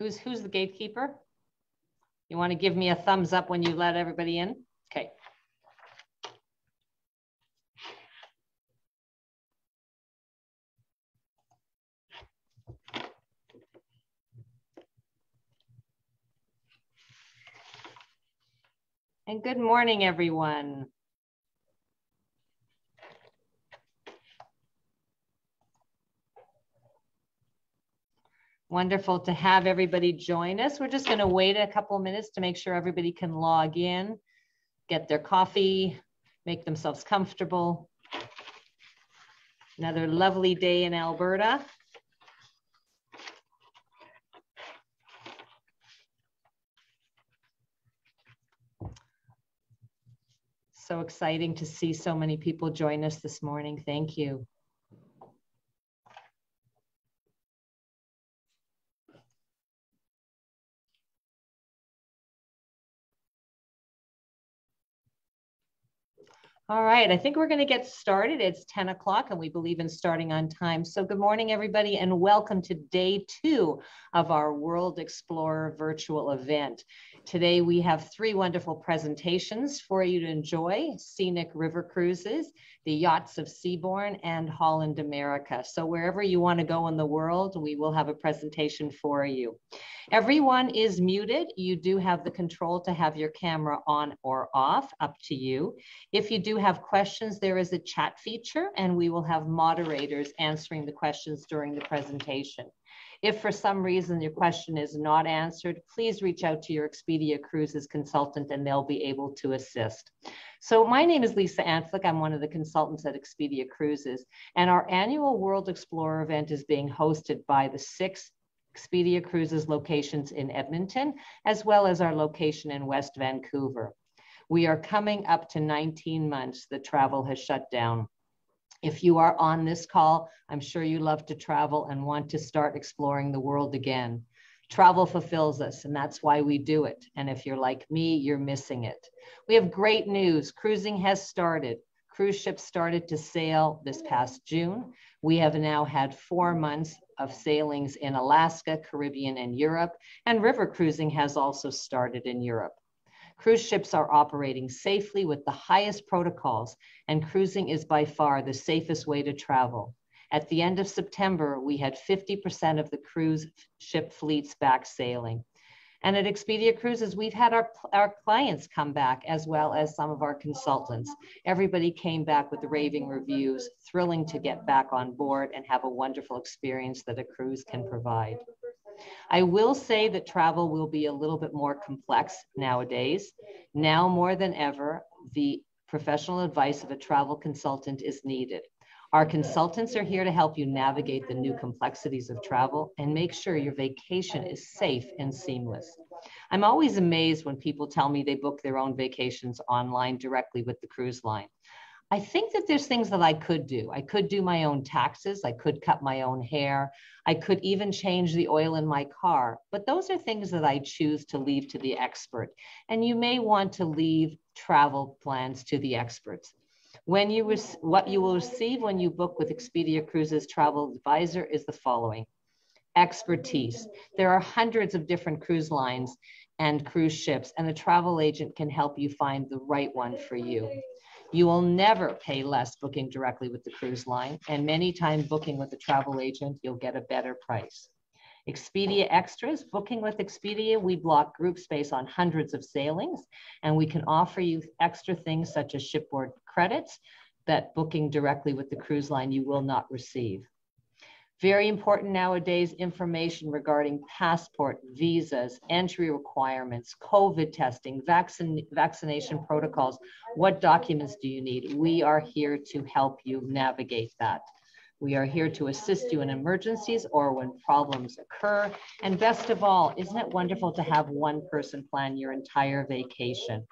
Who's, who's the gatekeeper? You want to give me a thumbs up when you let everybody in? Okay. And good morning, everyone. Wonderful to have everybody join us. We're just going to wait a couple minutes to make sure everybody can log in, get their coffee, make themselves comfortable. Another lovely day in Alberta. So exciting to see so many people join us this morning. Thank you. All right, I think we're going to get started. It's 10 o'clock and we believe in starting on time. So good morning, everybody, and welcome to day two of our World Explorer virtual event. Today we have three wonderful presentations for you to enjoy, Scenic River Cruises, the Yachts of Seabourn, and Holland America. So wherever you want to go in the world, we will have a presentation for you. Everyone is muted. You do have the control to have your camera on or off, up to you. If you do have questions, there is a chat feature and we will have moderators answering the questions during the presentation. If for some reason your question is not answered, please reach out to your Expedia Cruises consultant and they'll be able to assist. So my name is Lisa Antlick. I'm one of the consultants at Expedia Cruises. And our annual World Explorer event is being hosted by the six Expedia Cruises locations in Edmonton, as well as our location in West Vancouver. We are coming up to 19 months that travel has shut down. If you are on this call, I'm sure you love to travel and want to start exploring the world again. Travel fulfills us, and that's why we do it. And if you're like me, you're missing it. We have great news. Cruising has started. Cruise ships started to sail this past June. We have now had four months of sailings in Alaska, Caribbean, and Europe, and river cruising has also started in Europe. Cruise ships are operating safely with the highest protocols, and cruising is by far the safest way to travel. At the end of September, we had 50% of the cruise ship fleets back sailing. And at Expedia Cruises, we've had our, our clients come back as well as some of our consultants. Everybody came back with raving reviews, thrilling to get back on board and have a wonderful experience that a cruise can provide. I will say that travel will be a little bit more complex nowadays. Now more than ever, the professional advice of a travel consultant is needed. Our consultants are here to help you navigate the new complexities of travel and make sure your vacation is safe and seamless. I'm always amazed when people tell me they book their own vacations online directly with the cruise line. I think that there's things that I could do. I could do my own taxes. I could cut my own hair. I could even change the oil in my car. But those are things that I choose to leave to the expert. And you may want to leave travel plans to the experts. When you what you will receive when you book with Expedia Cruises Travel Advisor is the following. Expertise. There are hundreds of different cruise lines and cruise ships, and a travel agent can help you find the right one for you. You will never pay less booking directly with the cruise line, and many times booking with a travel agent, you'll get a better price. Expedia Extras, booking with Expedia, we block group space on hundreds of sailings, and we can offer you extra things such as shipboard credits that booking directly with the cruise line you will not receive. Very important nowadays information regarding passport, visas, entry requirements, COVID testing, vaccine, vaccination protocols. What documents do you need? We are here to help you navigate that. We are here to assist you in emergencies or when problems occur. And best of all, isn't it wonderful to have one person plan your entire vacation?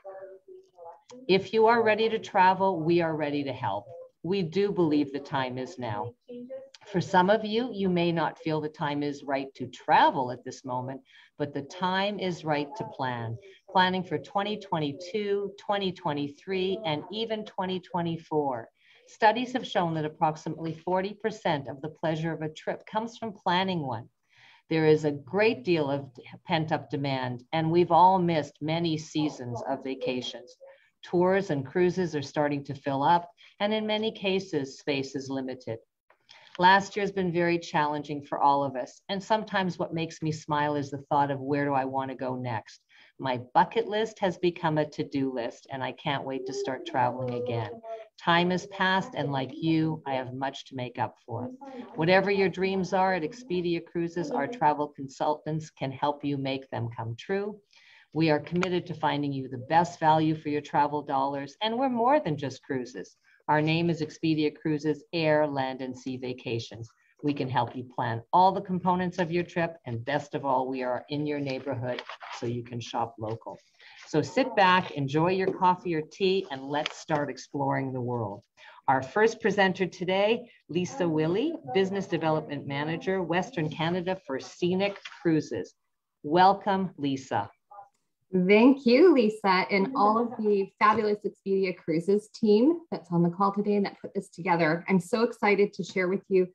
If you are ready to travel, we are ready to help. We do believe the time is now. For some of you, you may not feel the time is right to travel at this moment, but the time is right to plan. Planning for 2022, 2023, and even 2024. Studies have shown that approximately 40% of the pleasure of a trip comes from planning one. There is a great deal of pent up demand, and we've all missed many seasons of vacations. Tours and cruises are starting to fill up, and in many cases, space is limited. Last year has been very challenging for all of us, and sometimes what makes me smile is the thought of where do I want to go next. My bucket list has become a to do list, and I can't wait to start traveling again. Time has passed, and like you, I have much to make up for. Whatever your dreams are at Expedia Cruises, our travel consultants can help you make them come true. We are committed to finding you the best value for your travel dollars, and we're more than just cruises. Our name is Expedia Cruises Air, Land, and Sea Vacations. We can help you plan all the components of your trip. And best of all, we are in your neighborhood so you can shop local. So sit back, enjoy your coffee or tea, and let's start exploring the world. Our first presenter today, Lisa Willey, Business Development Manager, Western Canada for Scenic Cruises. Welcome, Lisa. Thank you, Lisa, and all of the fabulous Expedia Cruises team that's on the call today and that put this together. I'm so excited to share with you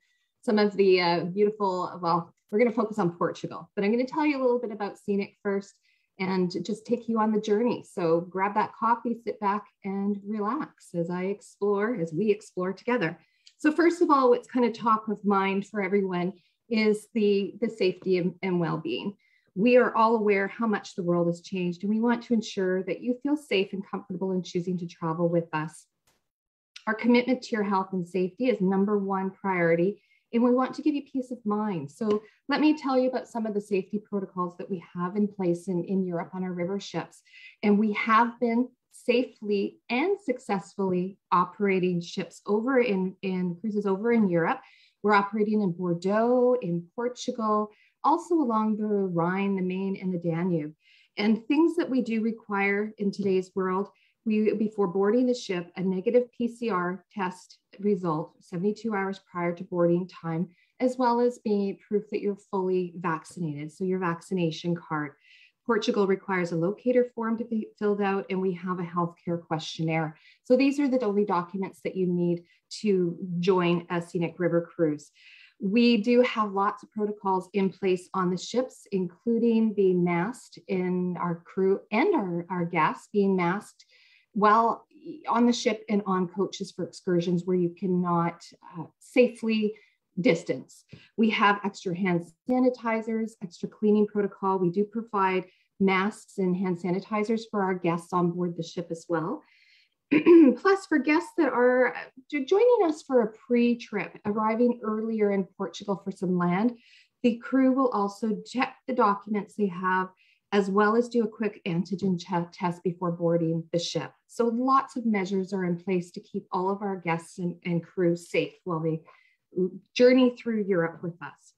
some of the uh, beautiful, well, we're going to focus on Portugal, but I'm going to tell you a little bit about Scenic first and just take you on the journey. So grab that coffee, sit back and relax as I explore, as we explore together. So first of all, what's kind of top of mind for everyone is the, the safety and, and well-being. We are all aware how much the world has changed and we want to ensure that you feel safe and comfortable in choosing to travel with us. Our commitment to your health and safety is number one priority and we want to give you peace of mind. So let me tell you about some of the safety protocols that we have in place in, in Europe on our river ships. And we have been safely and successfully operating ships over in, in cruises over in Europe. We're operating in Bordeaux, in Portugal, also along the Rhine, the Main, and the Danube. And things that we do require in today's world we before boarding the ship a negative pcr test result 72 hours prior to boarding time as well as being proof that you're fully vaccinated. So your vaccination card. Portugal requires a locator form to be filled out and we have a healthcare questionnaire. So these are the only documents that you need to join a scenic river cruise we do have lots of protocols in place on the ships, including being masked in our crew and our, our guests being masked while on the ship and on coaches for excursions where you cannot uh, safely distance. We have extra hand sanitizers, extra cleaning protocol. We do provide masks and hand sanitizers for our guests on board the ship as well. Plus, for guests that are uh, joining us for a pre trip, arriving earlier in Portugal for some land, the crew will also check the documents they have as well as do a quick antigen test before boarding the ship. So lots of measures are in place to keep all of our guests and, and crew safe while they journey through Europe with us.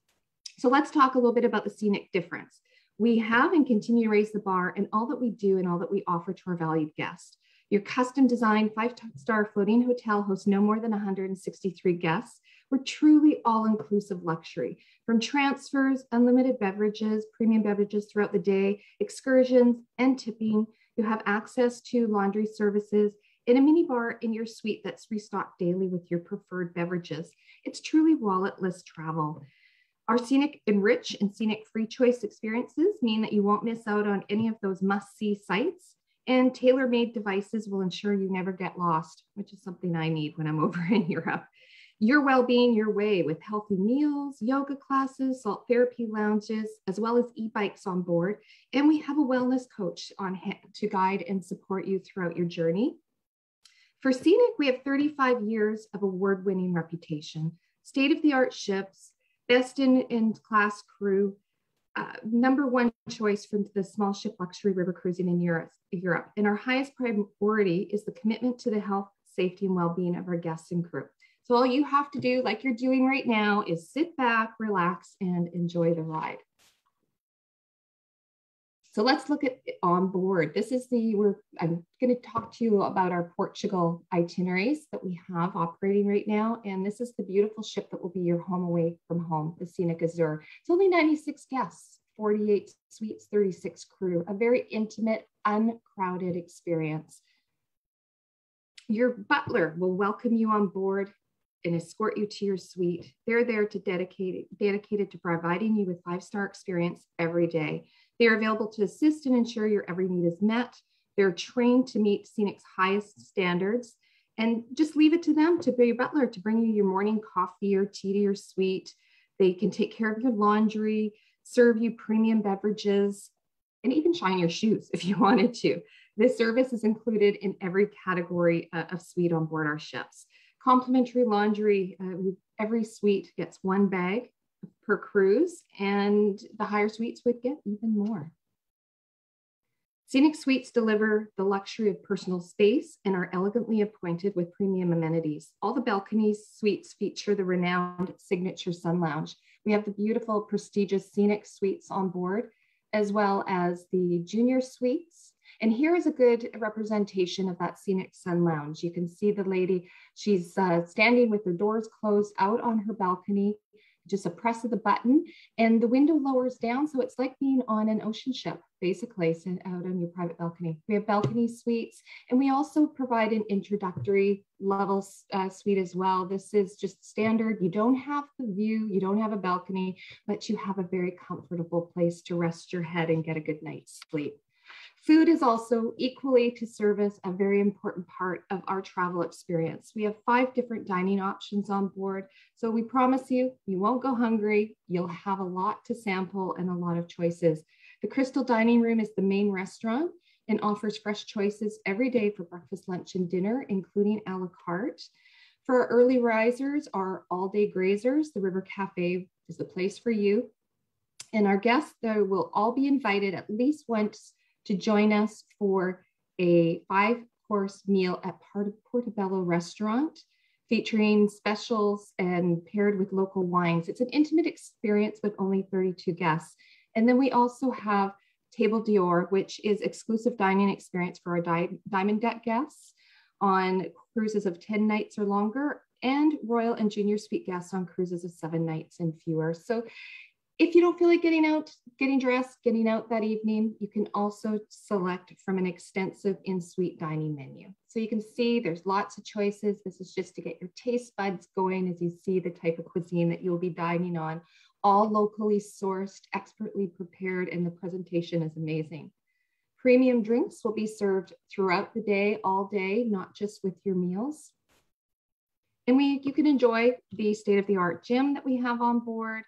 So let's talk a little bit about the scenic difference. We have and continue to raise the bar in all that we do and all that we offer to our valued guests. Your custom designed five star floating hotel hosts no more than 163 guests we're truly all inclusive luxury from transfers, unlimited beverages, premium beverages throughout the day, excursions, and tipping. You have access to laundry services in a mini bar in your suite that's restocked daily with your preferred beverages. It's truly walletless travel. Our scenic enrich and scenic free choice experiences mean that you won't miss out on any of those must see sites. And tailor made devices will ensure you never get lost, which is something I need when I'm over in Europe your well-being your way with healthy meals, yoga classes, salt therapy lounges, as well as e-bikes on board. And we have a wellness coach on hand to guide and support you throughout your journey. For Scenic, we have 35 years of award-winning reputation, state-of-the-art ships, best in, in class crew, uh, number one choice from the small ship luxury river cruising in Europe, Europe. And our highest priority is the commitment to the health, safety, and well-being of our guests and crew. So all you have to do, like you're doing right now, is sit back, relax, and enjoy the ride. So let's look at on board. This is the, we're, I'm going to talk to you about our Portugal itineraries that we have operating right now. And this is the beautiful ship that will be your home away from home, the Scenic Azure. It's only 96 guests, 48 suites, 36 crew, a very intimate, uncrowded experience. Your butler will welcome you on board and escort you to your suite. They're there to dedicate dedicated to providing you with five-star experience every day. They are available to assist and ensure your every need is met. They're trained to meet Scenic's highest standards and just leave it to them to be your butler to bring you your morning coffee or tea to your suite. They can take care of your laundry, serve you premium beverages, and even shine your shoes if you wanted to. This service is included in every category uh, of suite on board our ships. Complimentary laundry, uh, every suite gets one bag per cruise, and the higher suites would get even more. Scenic suites deliver the luxury of personal space and are elegantly appointed with premium amenities. All the balconies suites feature the renowned signature sun lounge. We have the beautiful prestigious scenic suites on board, as well as the junior suites. And here is a good representation of that scenic sun lounge. You can see the lady, she's uh, standing with the doors closed out on her balcony just a press of the button and the window lowers down. So it's like being on an ocean ship, basically, out on your private balcony. We have balcony suites and we also provide an introductory level uh, suite as well. This is just standard. You don't have the view, you don't have a balcony, but you have a very comfortable place to rest your head and get a good night's sleep. Food is also equally to service a very important part of our travel experience. We have five different dining options on board. So we promise you, you won't go hungry. You'll have a lot to sample and a lot of choices. The Crystal Dining Room is the main restaurant and offers fresh choices every day for breakfast, lunch, and dinner, including a la carte. For our early risers, our all day grazers, the River Cafe is the place for you. And our guests, they will all be invited at least once to join us for a five course meal at part of Portobello Restaurant featuring specials and paired with local wines. It's an intimate experience with only 32 guests. And then we also have Table d'Or, which is exclusive dining experience for our di Diamond Deck guests on cruises of 10 nights or longer and Royal and Junior Suite guests on cruises of seven nights and fewer. So if you don't feel like getting out, getting dressed, getting out that evening, you can also select from an extensive in-suite dining menu. So you can see there's lots of choices. This is just to get your taste buds going as you see the type of cuisine that you'll be dining on, all locally sourced, expertly prepared, and the presentation is amazing. Premium drinks will be served throughout the day, all day, not just with your meals. And we, you can enjoy the state-of-the-art gym that we have on board,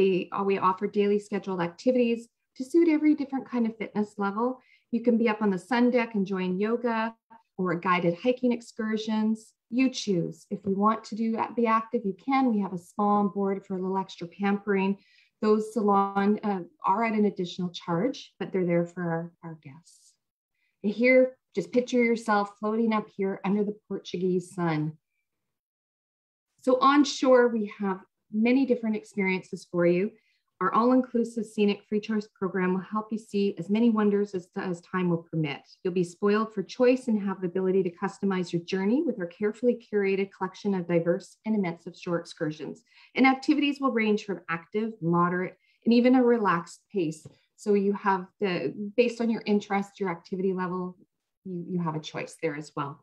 they, uh, we offer daily scheduled activities to suit every different kind of fitness level. You can be up on the sun deck enjoying yoga or guided hiking excursions. You choose. If you want to do be active, you can. We have a spa on board for a little extra pampering. Those salon uh, are at an additional charge, but they're there for our, our guests. And here, just picture yourself floating up here under the Portuguese sun. So on shore, we have many different experiences for you. Our all-inclusive scenic free choice program will help you see as many wonders as, as time will permit. You'll be spoiled for choice and have the ability to customize your journey with our carefully curated collection of diverse and immersive shore excursions. And activities will range from active, moderate, and even a relaxed pace. So you have the, based on your interest, your activity level, you, you have a choice there as well.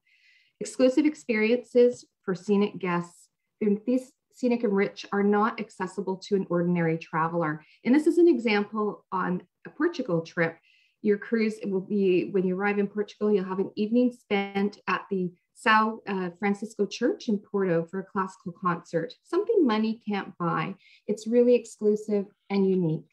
Exclusive experiences for scenic guests. These scenic enrich are not accessible to an ordinary traveler. And this is an example on a Portugal trip. Your cruise will be, when you arrive in Portugal, you'll have an evening spent at the São uh, Francisco Church in Porto for a classical concert, something money can't buy. It's really exclusive and unique.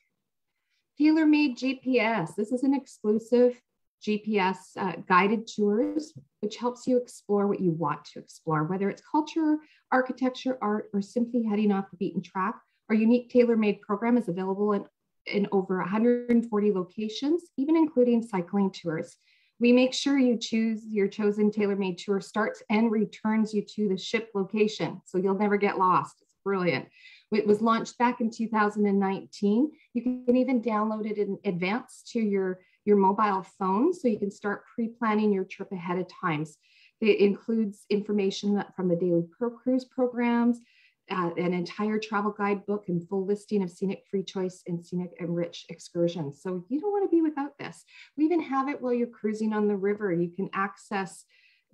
Tailor-made GPS. This is an exclusive GPS uh, guided tours, which helps you explore what you want to explore, whether it's culture, architecture, art, or simply heading off the beaten track. Our unique tailor-made program is available in, in over 140 locations, even including cycling tours. We make sure you choose your chosen tailor-made tour starts and returns you to the ship location, so you'll never get lost. It's brilliant. It was launched back in 2019. You can even download it in advance to your your mobile phone so you can start pre-planning your trip ahead of times. It includes information from the daily pro cruise programs, uh, an entire travel guidebook and full listing of scenic free choice and scenic enrich excursions. So you don't want to be without this. We even have it while you're cruising on the river. You can access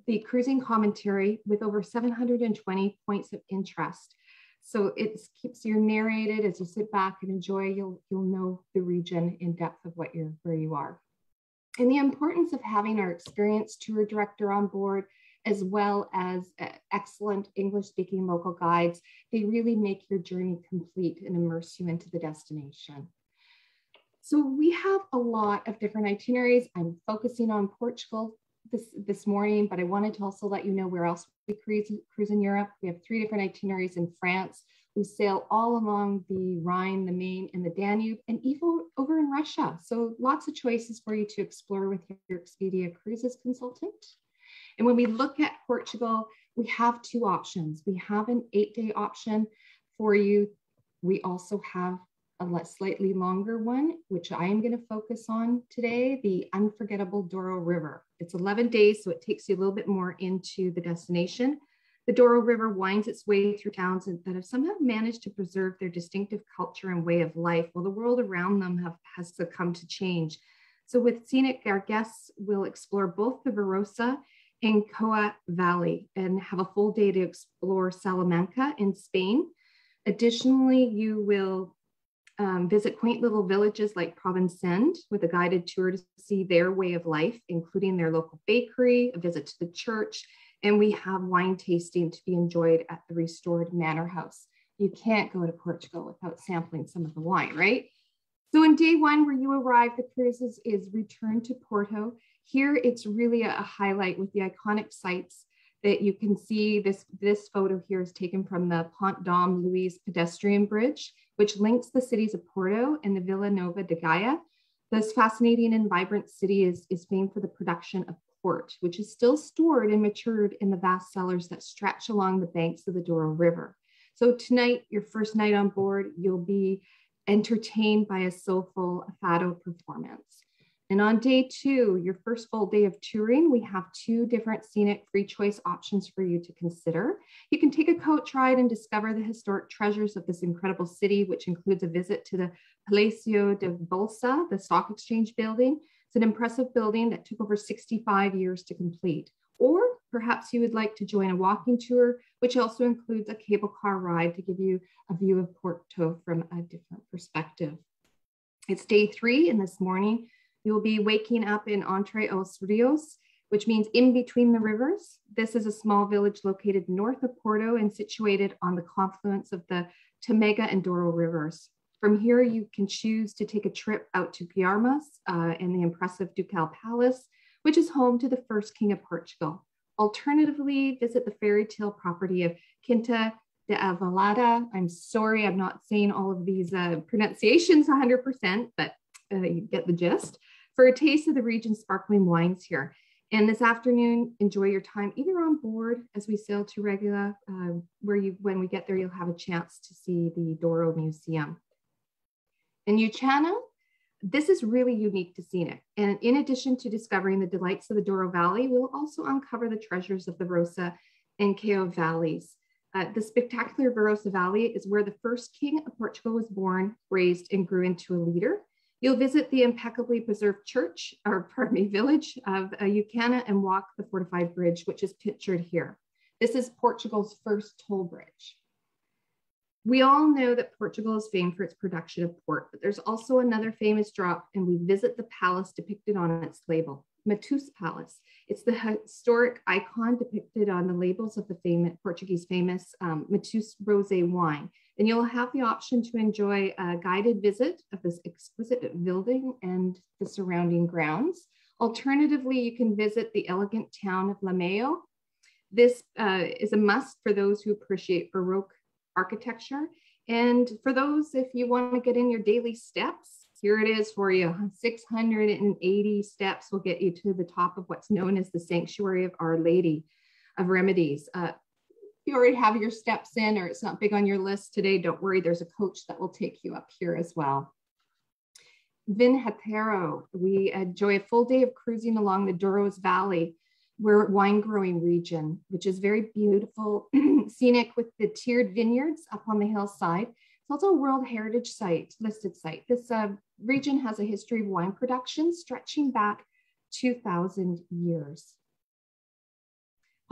the cruising commentary with over 720 points of interest. So it keeps you narrated as you sit back and enjoy, you'll, you'll know the region in depth of what you're, where you are. And the importance of having our experienced tour director on board, as well as uh, excellent English speaking local guides, they really make your journey complete and immerse you into the destination. So we have a lot of different itineraries. I'm focusing on Portugal this, this morning, but I wanted to also let you know where else we cruise, cruise in Europe. We have three different itineraries in France. We sail all along the Rhine, the Main, and the Danube, and even over in Russia. So lots of choices for you to explore with your Expedia Cruises consultant. And when we look at Portugal, we have two options. We have an eight-day option for you. We also have a slightly longer one, which I am going to focus on today, the unforgettable Douro River. It's 11 days, so it takes you a little bit more into the destination. The Douro River winds its way through towns that have somehow managed to preserve their distinctive culture and way of life, while the world around them have, has succumbed to change. So with Scenic, our guests will explore both the Varosa and Coa Valley and have a full day to explore Salamanca in Spain. Additionally, you will um, visit quaint little villages like Provesende with a guided tour to see their way of life, including their local bakery, a visit to the church, and we have wine tasting to be enjoyed at the restored manor house. You can't go to Portugal without sampling some of the wine, right? So in day one, where you arrive, the cruises is return to Porto. Here, it's really a highlight with the iconic sites that you can see this, this photo here is taken from the Pont Dom Luís pedestrian bridge, which links the cities of Porto and the Vila Nova de Gaia. This fascinating and vibrant city is, is famed for the production of port, which is still stored and matured in the vast cellars that stretch along the banks of the Douro River. So tonight, your first night on board, you'll be entertained by a soulful fado performance. And on day two, your first full day of touring, we have two different scenic free choice options for you to consider. You can take a coach ride and discover the historic treasures of this incredible city, which includes a visit to the Palacio de Bolsa, the stock exchange building. It's an impressive building that took over 65 years to complete. Or perhaps you would like to join a walking tour, which also includes a cable car ride to give you a view of Porto from a different perspective. It's day three, and this morning You'll be waking up in Entre os Rios, which means in between the rivers. This is a small village located north of Porto and situated on the confluence of the Tamega and Douro rivers. From here, you can choose to take a trip out to Guimarães uh, and the impressive Ducal Palace, which is home to the first king of Portugal. Alternatively, visit the fairy tale property of Quinta de Aveleda. I'm sorry, I'm not saying all of these uh, pronunciations 100%, but uh, you get the gist for a taste of the region's sparkling wines here. And this afternoon, enjoy your time either on board as we sail to Regula, uh, where you, when we get there, you'll have a chance to see the Douro Museum. In Ucanha, this is really unique to scenic. And in addition to discovering the delights of the Douro Valley, we'll also uncover the treasures of the Rosa and Coa valleys. Uh, the spectacular Varosa Valley is where the first king of Portugal was born, raised, and grew into a leader. You'll visit the impeccably preserved church, or pardon me, village of uh, and walk the fortified bridge, which is pictured here. This is Portugal's first toll bridge. We all know that Portugal is famed for its production of port, but there's also another famous drop, and we visit the palace depicted on its label, Mateus Palace. It's the historic icon depicted on the labels of the famous, Portuguese famous um, Mateus Rosé wine. And you'll have the option to enjoy a guided visit of this exquisite building and the surrounding grounds. Alternatively, you can visit the elegant town of Lamego. This uh, is a must for those who appreciate Baroque architecture. And for those, if you want to get in your daily steps, here it is for you. 680 steps will get you to the top of what's known as the Sanctuary of Our Lady of Remedies. Uh, you already have your steps in or it's not big on your list today, don't worry, there's a coach that will take you up here as well. Vinhateiro, we enjoy a full day of cruising along the Douros Valley. We're wine growing region, which is very beautiful, scenic with the tiered vineyards up on the hillside. It's also a World Heritage Site, listed site. This uh, region has a history of wine production stretching back 2,000 years.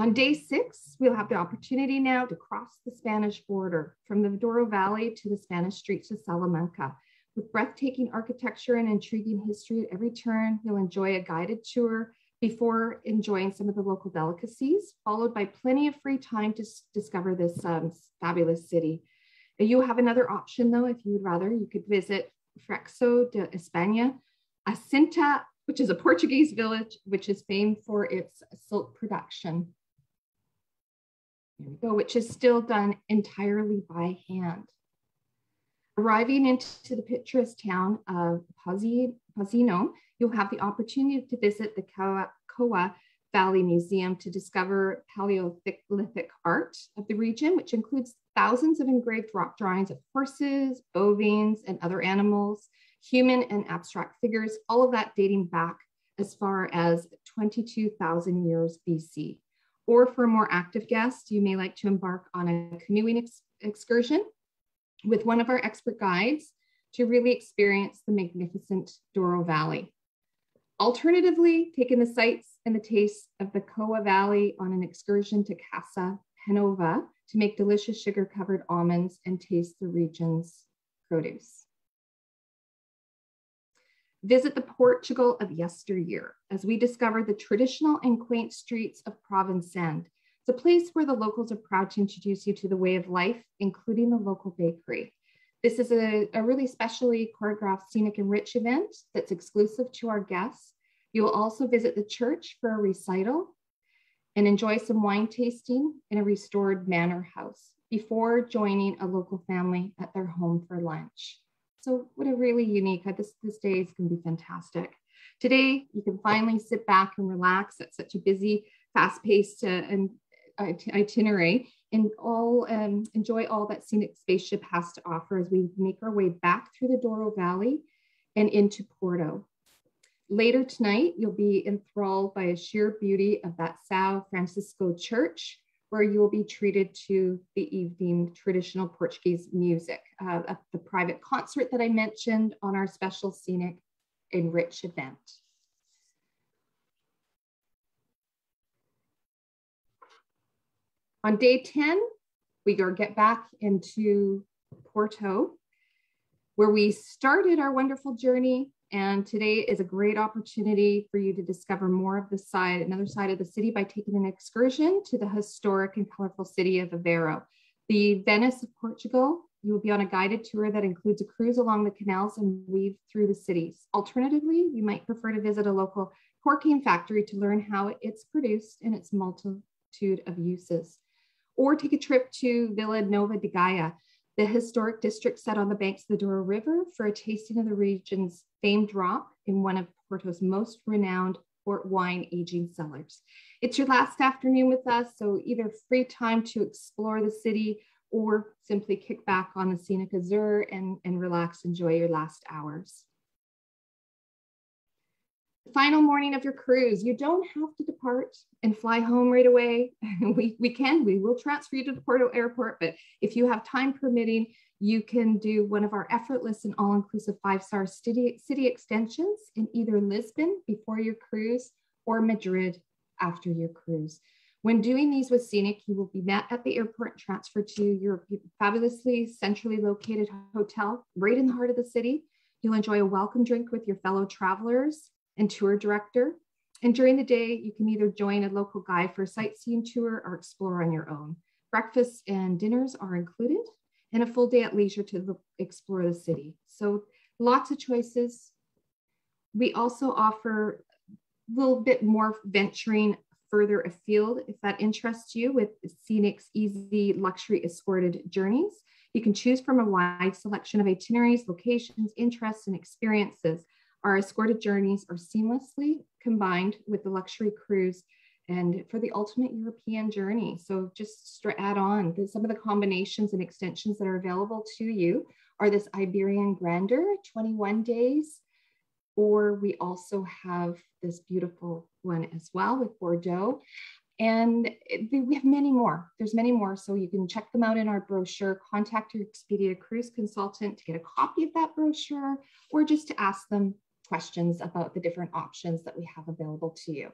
On day six, we'll have the opportunity now to cross the Spanish border from the Douro Valley to the Spanish streets of Salamanca. With breathtaking architecture and intriguing history at every turn, you'll enjoy a guided tour before enjoying some of the local delicacies, followed by plenty of free time to discover this um, fabulous city. You have another option though, if you would rather, you could visit Freixo de Espada, a Cinta, which is a Portuguese village, which is famed for its silk production. There we go, which is still done entirely by hand. Arriving into the picturesque town of Pocinho, you'll have the opportunity to visit the Coa Valley Museum to discover Paleolithic art of the region, which includes thousands of engraved rock drawings of horses, bovines, and other animals, human and abstract figures, all of that dating back as far as 22,000 years BC. Or for a more active guest, you may like to embark on a canoeing ex excursion with one of our expert guides to really experience the magnificent Douro Valley. Alternatively, take in the sights and the taste of the Coa Valley on an excursion to Casa Penova to make delicious sugar-covered almonds and taste the region's produce. Visit the Portugal of yesteryear as we discover the traditional and quaint streets of Provesende. It's a place where the locals are proud to introduce you to the way of life, including the local bakery. This is a, a really specially choreographed scenic enrich event that's exclusive to our guests. You will also visit the church for a recital and enjoy some wine tasting in a restored manor house before joining a local family at their home for lunch. So what a really unique, this, this day is gonna be fantastic. Today, you can finally sit back and relax at such a busy, fast-paced uh, and itinerary and all um, enjoy all that scenic spaceship has to offer as we make our way back through the Douro Valley and into Porto. Later tonight, you'll be enthralled by a sheer beauty of that Sao Francisco church, where you will be treated to the evening traditional Portuguese music, uh, the private concert that I mentioned on our special scenic enrich event. On day 10, we go get back into Porto, where we started our wonderful journey. And today is a great opportunity for you to discover more of the side, another side of the city by taking an excursion to the historic and colorful city of Aveiro. The Venice of Portugal, you will be on a guided tour that includes a cruise along the canals and weave through the cities. Alternatively, you might prefer to visit a local corking factory to learn how it's produced and its multitude of uses or take a trip to Vila Nova de Gaia, the historic district set on the banks of the Douro River for a tasting of the region's famed drop in one of Porto's most renowned port wine aging cellars. It's your last afternoon with us, so either free time to explore the city or simply kick back on the scenic Azure and, and relax, enjoy your last hours final morning of your cruise, you don't have to depart and fly home right away. we, we can, we will transfer you to the Porto airport, but if you have time permitting, you can do one of our effortless and all-inclusive five-star city, city extensions in either Lisbon before your cruise or Madrid after your cruise. When doing these with Scenic, you will be met at the airport and transferred to your fabulously centrally located hotel right in the heart of the city. You'll enjoy a welcome drink with your fellow travelers and tour director. And during the day, you can either join a local guide for a sightseeing tour or explore on your own. Breakfasts and dinners are included and a full day at leisure to explore the city. So lots of choices. We also offer a little bit more venturing further afield if that interests you with Scenic's easy luxury escorted journeys. You can choose from a wide selection of itineraries, locations, interests, and experiences our escorted journeys are seamlessly combined with the luxury cruise and for the ultimate European journey. So just add on some of the combinations and extensions that are available to you are this Iberian Grandeur, 21 days, or we also have this beautiful one as well with Bordeaux. And we have many more. There's many more. So you can check them out in our brochure, contact your Expedia cruise consultant to get a copy of that brochure, or just to ask them questions about the different options that we have available to you.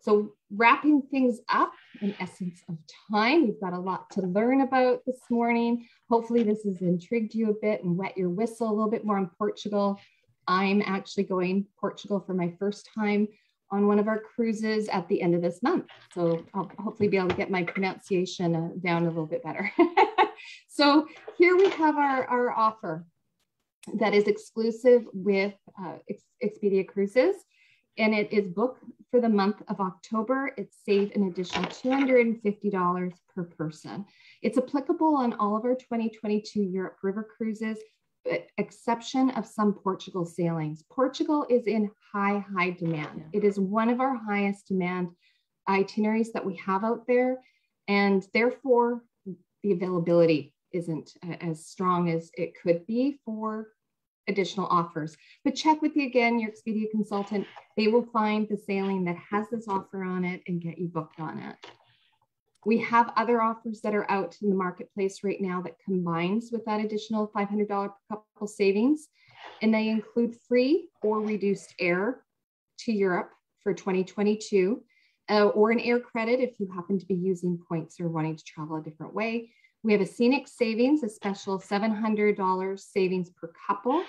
So, wrapping things up in essence of time, we've got a lot to learn about this morning. Hopefully, this has intrigued you a bit and wet your whistle a little bit more on Portugal. I'm actually going Portugal for my first time on one of our cruises at the end of this month. So I'll hopefully be able to get my pronunciation uh, down a little bit better. so here we have our, our offer that is exclusive with uh, Expedia Cruises. And it is booked for the month of October. It's saved an additional $250 per person. It's applicable on all of our 2022 Europe River cruises exception of some Portugal sailings. Portugal is in high, high demand. Yeah. It is one of our highest demand itineraries that we have out there. And therefore, the availability isn't as strong as it could be for additional offers. But check with you again, your Expedia consultant. They will find the sailing that has this offer on it and get you booked on it. We have other offers that are out in the marketplace right now that combines with that additional $500 per couple savings. And they include free or reduced air to Europe for 2022, uh, or an air credit if you happen to be using points or wanting to travel a different way. We have a scenic savings, a special $700 savings per couple.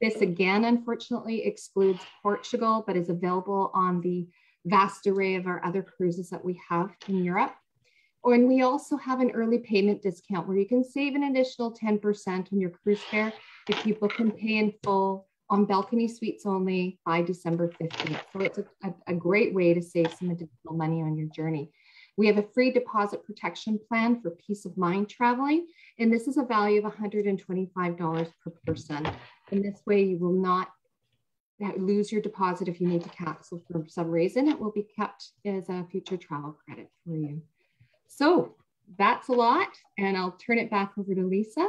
This again, unfortunately, excludes Portugal, but is available on the vast array of our other cruises that we have in Europe. And we also have an early payment discount where you can save an additional 10% on your cruise fare if you book and pay in full on balcony suites only by December 15th. So it's a, a, a, great way to save some additional money on your journey. We have a free deposit protection plan for peace of mind traveling, and this is a value of $125 per person. And this way you will not lose your deposit if you need to cancel for some reason. It will be kept as a future travel credit for you. So that's a lot, and I'll turn it back over to Lisa.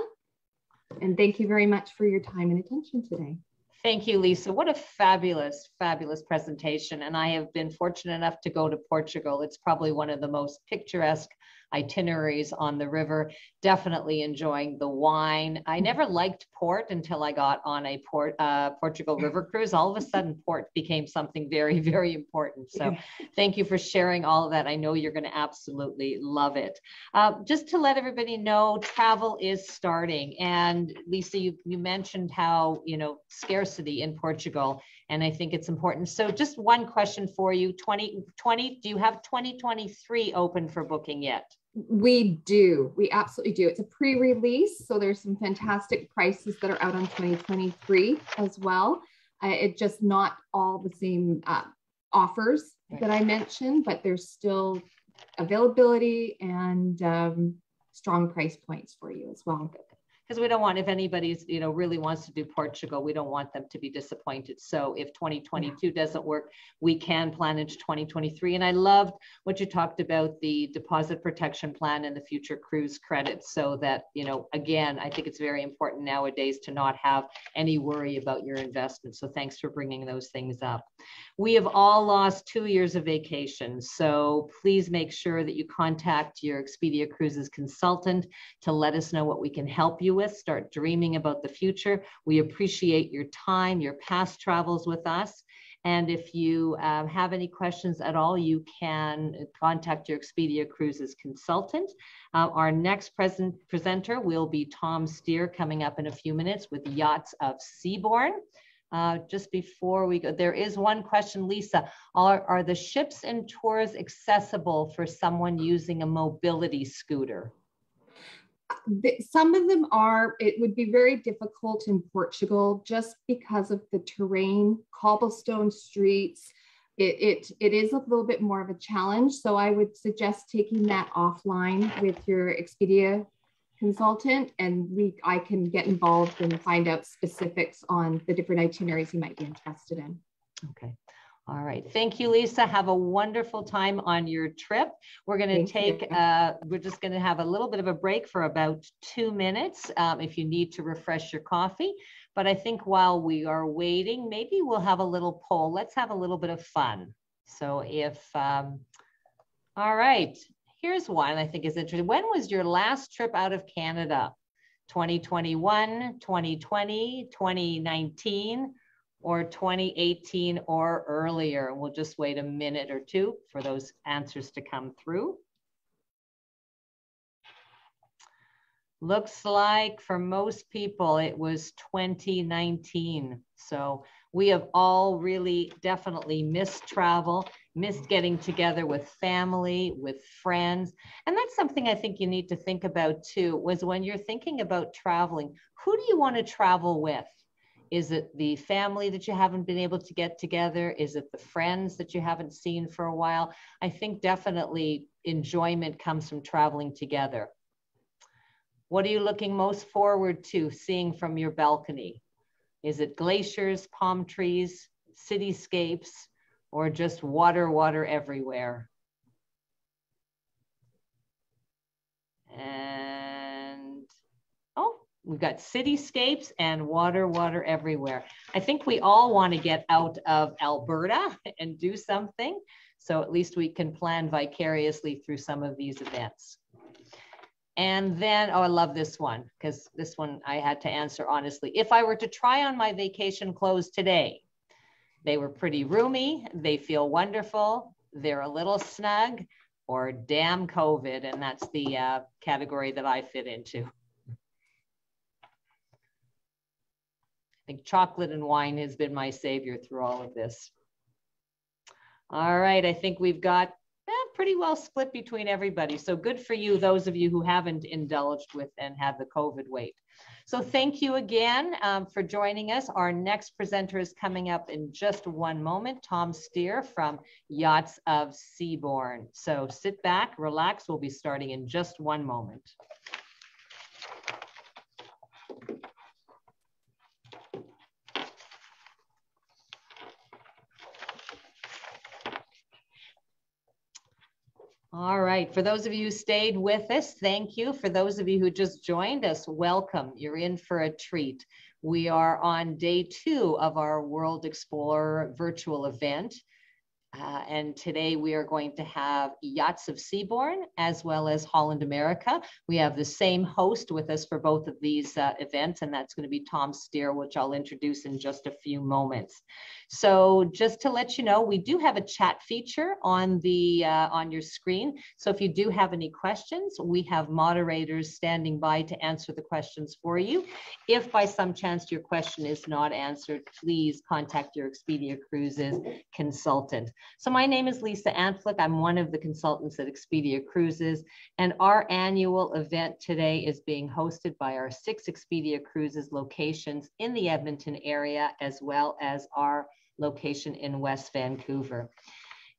And thank you very much for your time and attention today. Thank you, Lisa. What a fabulous, fabulous presentation. And I have been fortunate enough to go to Portugal. It's probably one of the most picturesque itineraries on the river. Definitely enjoying the wine. I mm-hmm. never liked port until I got on a port uh, Portugal River cruise. All of a sudden, port became something very, very important. So, thank you for sharing all of that. I know you're going to absolutely love it. Uh, just to let everybody know, travel is starting. And Lisa, you you mentioned how you know scarcity in Portugal and I think it's important. So just one question for you, 2020, do you have 2023 open for booking yet? We do. We absolutely do. It's a pre-release, so there's some fantastic prices that are out on 2023 as well. Uh, it's just not all the same uh, offers right. that I mentioned, but there's still availability and um, strong price points for you as well because we don't want if anybody's you know really wants to do Portugal, we don't want them to be disappointed. So if 2022 doesn't work, we can plan into 2023. And I loved what you talked about the deposit protection plan and the future cruise credits, so that you know again, I think it's very important nowadays to not have any worry about your investment. So thanks for bringing those things up. We have all lost two years of vacation, so please make sure that you contact your Expedia Cruises consultant to let us know what we can help you with, start dreaming about the future. We appreciate your time, your past travels with us. And if you um, have any questions at all, you can contact your Expedia Cruises consultant. Uh, our next present presenter will be Tom Steer coming up in a few minutes with Yachts of Seabourn. Uh, just before we go, there is one question, Lisa. Are, are the ships and tours accessible for someone using a mobility scooter? Some of them are, it would be very difficult in Portugal just because of the terrain, cobblestone streets. It, it, it is a little bit more of a challenge. So I would suggest taking that offline with your Expedia consultant and we I can get involved and find out specifics on the different itineraries you might be interested in. Okay. All right. Thank you, Lisa. Have a wonderful time on your trip. We're going to take, uh, we're just going to have a little bit of a break for about two minutes um, if you need to refresh your coffee. But I think while we are waiting, maybe we'll have a little poll. Let's have a little bit of fun. So if, um, all right, here's one I think is interesting. When was your last trip out of Canada? 2021, 2020, 2019, or 2018 or earlier. We'll just wait a minute or two for those answers to come through. Looks like for most people, it was 2019. So we have all really definitely missed travel, missed getting together with family, with friends. And that's something I think you need to think about too, was when you're thinking about traveling, who do you want to travel with? Is it the family that you haven't been able to get together? Is it the friends that you haven't seen for a while? I think definitely enjoyment comes from traveling together. What are you looking most forward to seeing from your balcony? Is it glaciers, palm trees, cityscapes, or just water, water everywhere? And we've got cityscapes and water, water everywhere. I think we all want to get out of Alberta and do something. So at least we can plan vicariously through some of these events. And then, oh, I love this one because this one I had to answer honestly. If I were to try on my vacation clothes today, they were pretty roomy, they feel wonderful, they're a little snug, or damn COVID. And that's the uh, category that I fit into. Think chocolate and wine has been my savior through all of this. All right, I think we've got pretty well split between everybody. So good for you, those of you who haven't indulged with and had the COVID weight. So thank you again um, for joining us. Our next presenter is coming up in just one moment, Tom Steer from Yachts of Seabourn. So sit back, relax. We'll be starting in just one moment. All right. For those of you who stayed with us, thank you. For those of you who just joined us, welcome. You're in for a treat. We are on day two of our World Explorer virtual event. Uh, and today we are going to have Yachts of Seabourn as well as Holland America. We have the same host with us for both of these uh, events, and that's going to be Tom Steer, which I'll introduce in just a few moments. So just to let you know, we do have a chat feature on the uh, on your screen. So if you do have any questions, we have moderators standing by to answer the questions for you. If by some chance your question is not answered, please contact your Expedia Cruises consultant. So my name is Lisa Antflick. I'm one of the consultants at Expedia Cruises, and our annual event today is being hosted by our six Expedia Cruises locations in the Edmonton area, as well as our location in West Vancouver.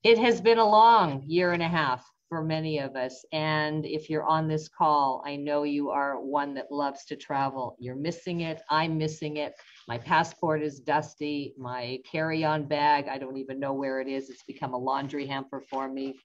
It has been a long year and a half for many of us. And if you're on this call, I know you are one that loves to travel. You're missing it. I'm missing it. My passport is dusty. My carry on bag, I don't even know where it is. It's become a laundry hamper for me.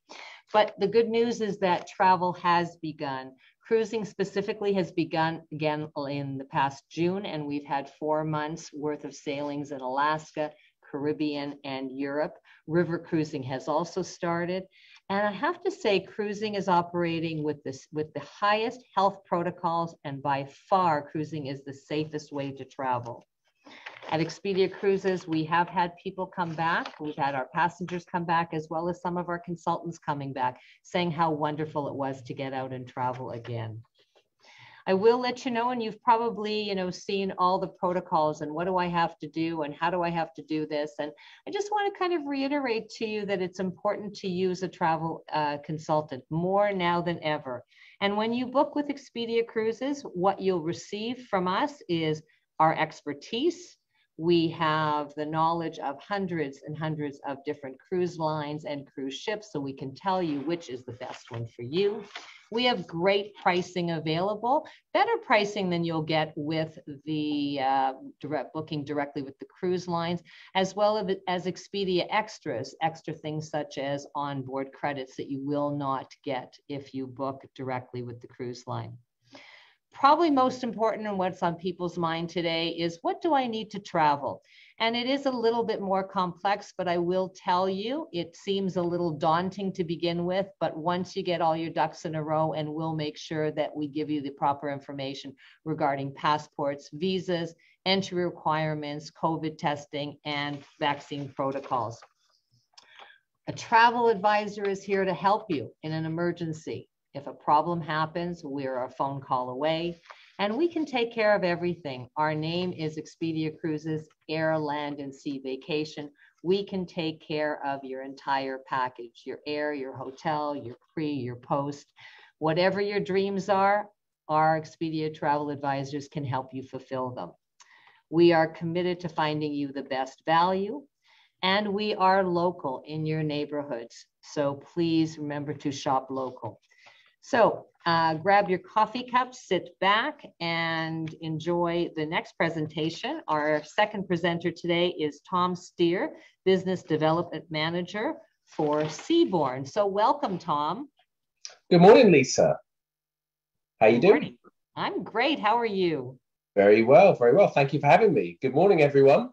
But the good news is that travel has begun. Cruising specifically has begun again in the past June, and we've had four months worth of sailings in Alaska, Caribbean, and Europe. River cruising has also started. And I have to say, cruising is operating with this with the highest health protocols, and by far, cruising is the safest way to travel. At Expedia Cruises, we have had people come back. We've had our passengers come back, as well as some of our consultants coming back, saying how wonderful it was to get out and travel again. I will let you know, and you've probably, you know, seen all the protocols and what do I have to do and how do I have to do this. And I just want to kind of reiterate to you that it's important to use a travel uh, consultant more now than ever. And when you book with Expedia Cruises, what you'll receive from us is our expertise. We have the knowledge of hundreds and hundreds of different cruise lines and cruise ships, so we can tell you which is the best one for you. We have great pricing available, better pricing than you'll get with the uh, direct booking directly with the cruise lines, as well as Expedia extras, extra things such as onboard credits that you will not get if you book directly with the cruise line probably most important and what's on people's mind today is what do I need to travel? And it is a little bit more complex, but I will tell you, it seems a little daunting to begin with. But once you get all your ducks in a row, and we'll make sure that we give you the proper information regarding passports, visas, entry requirements, COVID testing, and vaccine protocols. A travel advisor is here to help you in an emergency. If a problem happens, we're a phone call away and we can take care of everything. Our name is Expedia Cruises Air, Land, and Sea Vacation. We can take care of your entire package, your air, your hotel, your pre, your post, whatever your dreams are, our Expedia travel advisors can help you fulfill them. We are committed to finding you the best value and we are local in your neighborhoods. So please remember to shop local. So uh, grab your coffee cup, sit back, and enjoy the next presentation. Our second presenter today is Tom Steer, Business Development Manager for Seabourn. So welcome, Tom. Good morning, Lisa. How you doing? I'm great. How are you? Very well, very well. Thank you for having me. Good morning, everyone.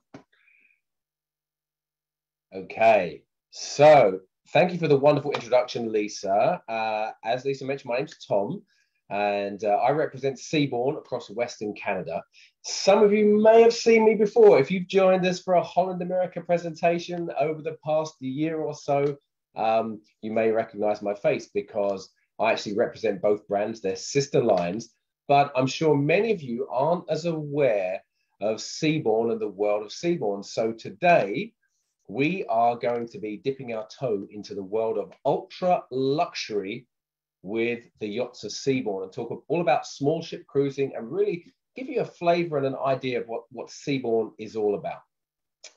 Okay, so thank you for the wonderful introduction, Lisa. Uh, as Lisa mentioned, my name's Tom, and uh, I represent Seabourn across Western Canada. Some of you may have seen me before. If you've joined us for a Holland America presentation over the past year or so, um, you may recognize my face because I actually represent both brands. They're sister lines, but I'm sure many of you aren't as aware of Seabourn and the world of Seabourn. So today, we are going to be dipping our toe into the world of ultra luxury with the yachts of Seabourn and talk all about small ship cruising and really give you a flavor and an idea of what, what Seabourn is all about.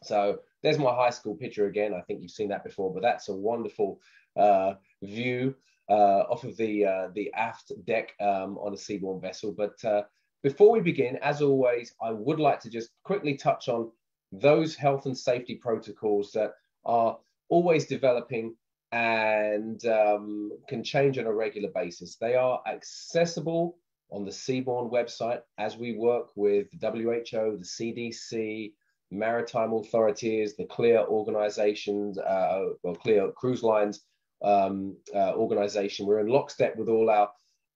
So there's my high school picture again. I think you've seen that before, but that's a wonderful uh, view uh, off of the, uh, the aft deck um, on a Seabourn vessel. But uh, before we begin, as always, I would like to just quickly touch on those health and safety protocols that are always developing and um, can change on a regular basis. They are accessible on the Seabourn website as we work with WHO, the CDC, maritime authorities, the CLIA organizations, uh, or CLIA cruise lines um, uh, organization. We're in lockstep with all our,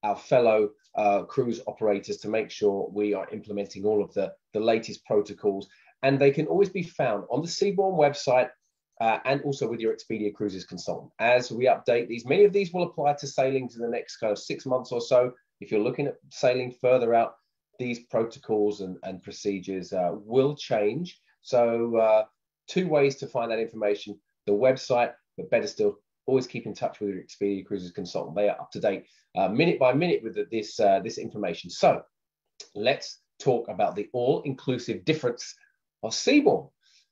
our fellow uh, cruise operators to make sure we are implementing all of the, the latest protocols and they can always be found on the Seabourn website uh, and also with your Expedia Cruises consultant. As we update these, many of these will apply to sailings in the next kind of six months or so. If you're looking at sailing further out, these protocols and, and procedures uh, will change. So, uh, two ways to find that information the website, but better still, always keep in touch with your Expedia Cruises consultant. They are up to date uh, minute by minute with this, uh, this information. So, let's talk about the all inclusive difference of Seabourn.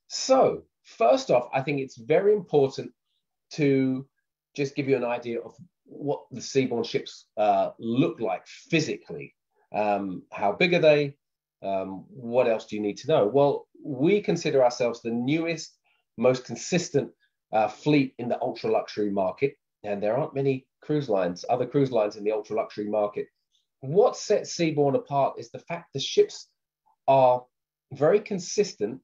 So, first off, I think it's very important to just give you an idea of what the Seabourn ships uh, look like physically. Um, how big are they? Um, what else do you need to know? Well, we consider ourselves the newest, most consistent uh, fleet in the ultra luxury market, and there aren't many cruise lines, other cruise lines in the ultra luxury market. What sets Seabourn apart is the fact the ships are very consistent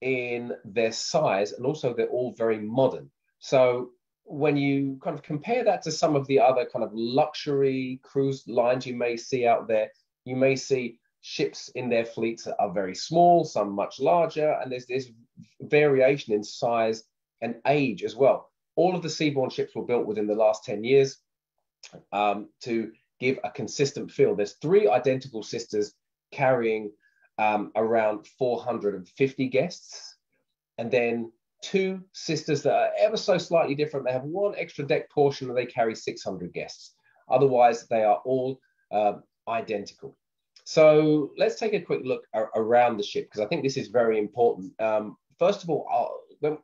in their size and also they're all very modern. So when you kind of compare that to some of the other kind of luxury cruise lines you may see out there, you may see ships in their fleets are very small, some much larger, and there's this variation in size and age as well. All of the Seabourn ships were built within the last 10 years um, to give a consistent feel. There's three identical sisters carrying um, around 450 guests. And then two sisters that are ever so slightly different. They have one extra deck portion and they carry 600 guests. Otherwise, they are all uh, identical. So let's take a quick look around the ship because I think this is very important. Um, first of all, well,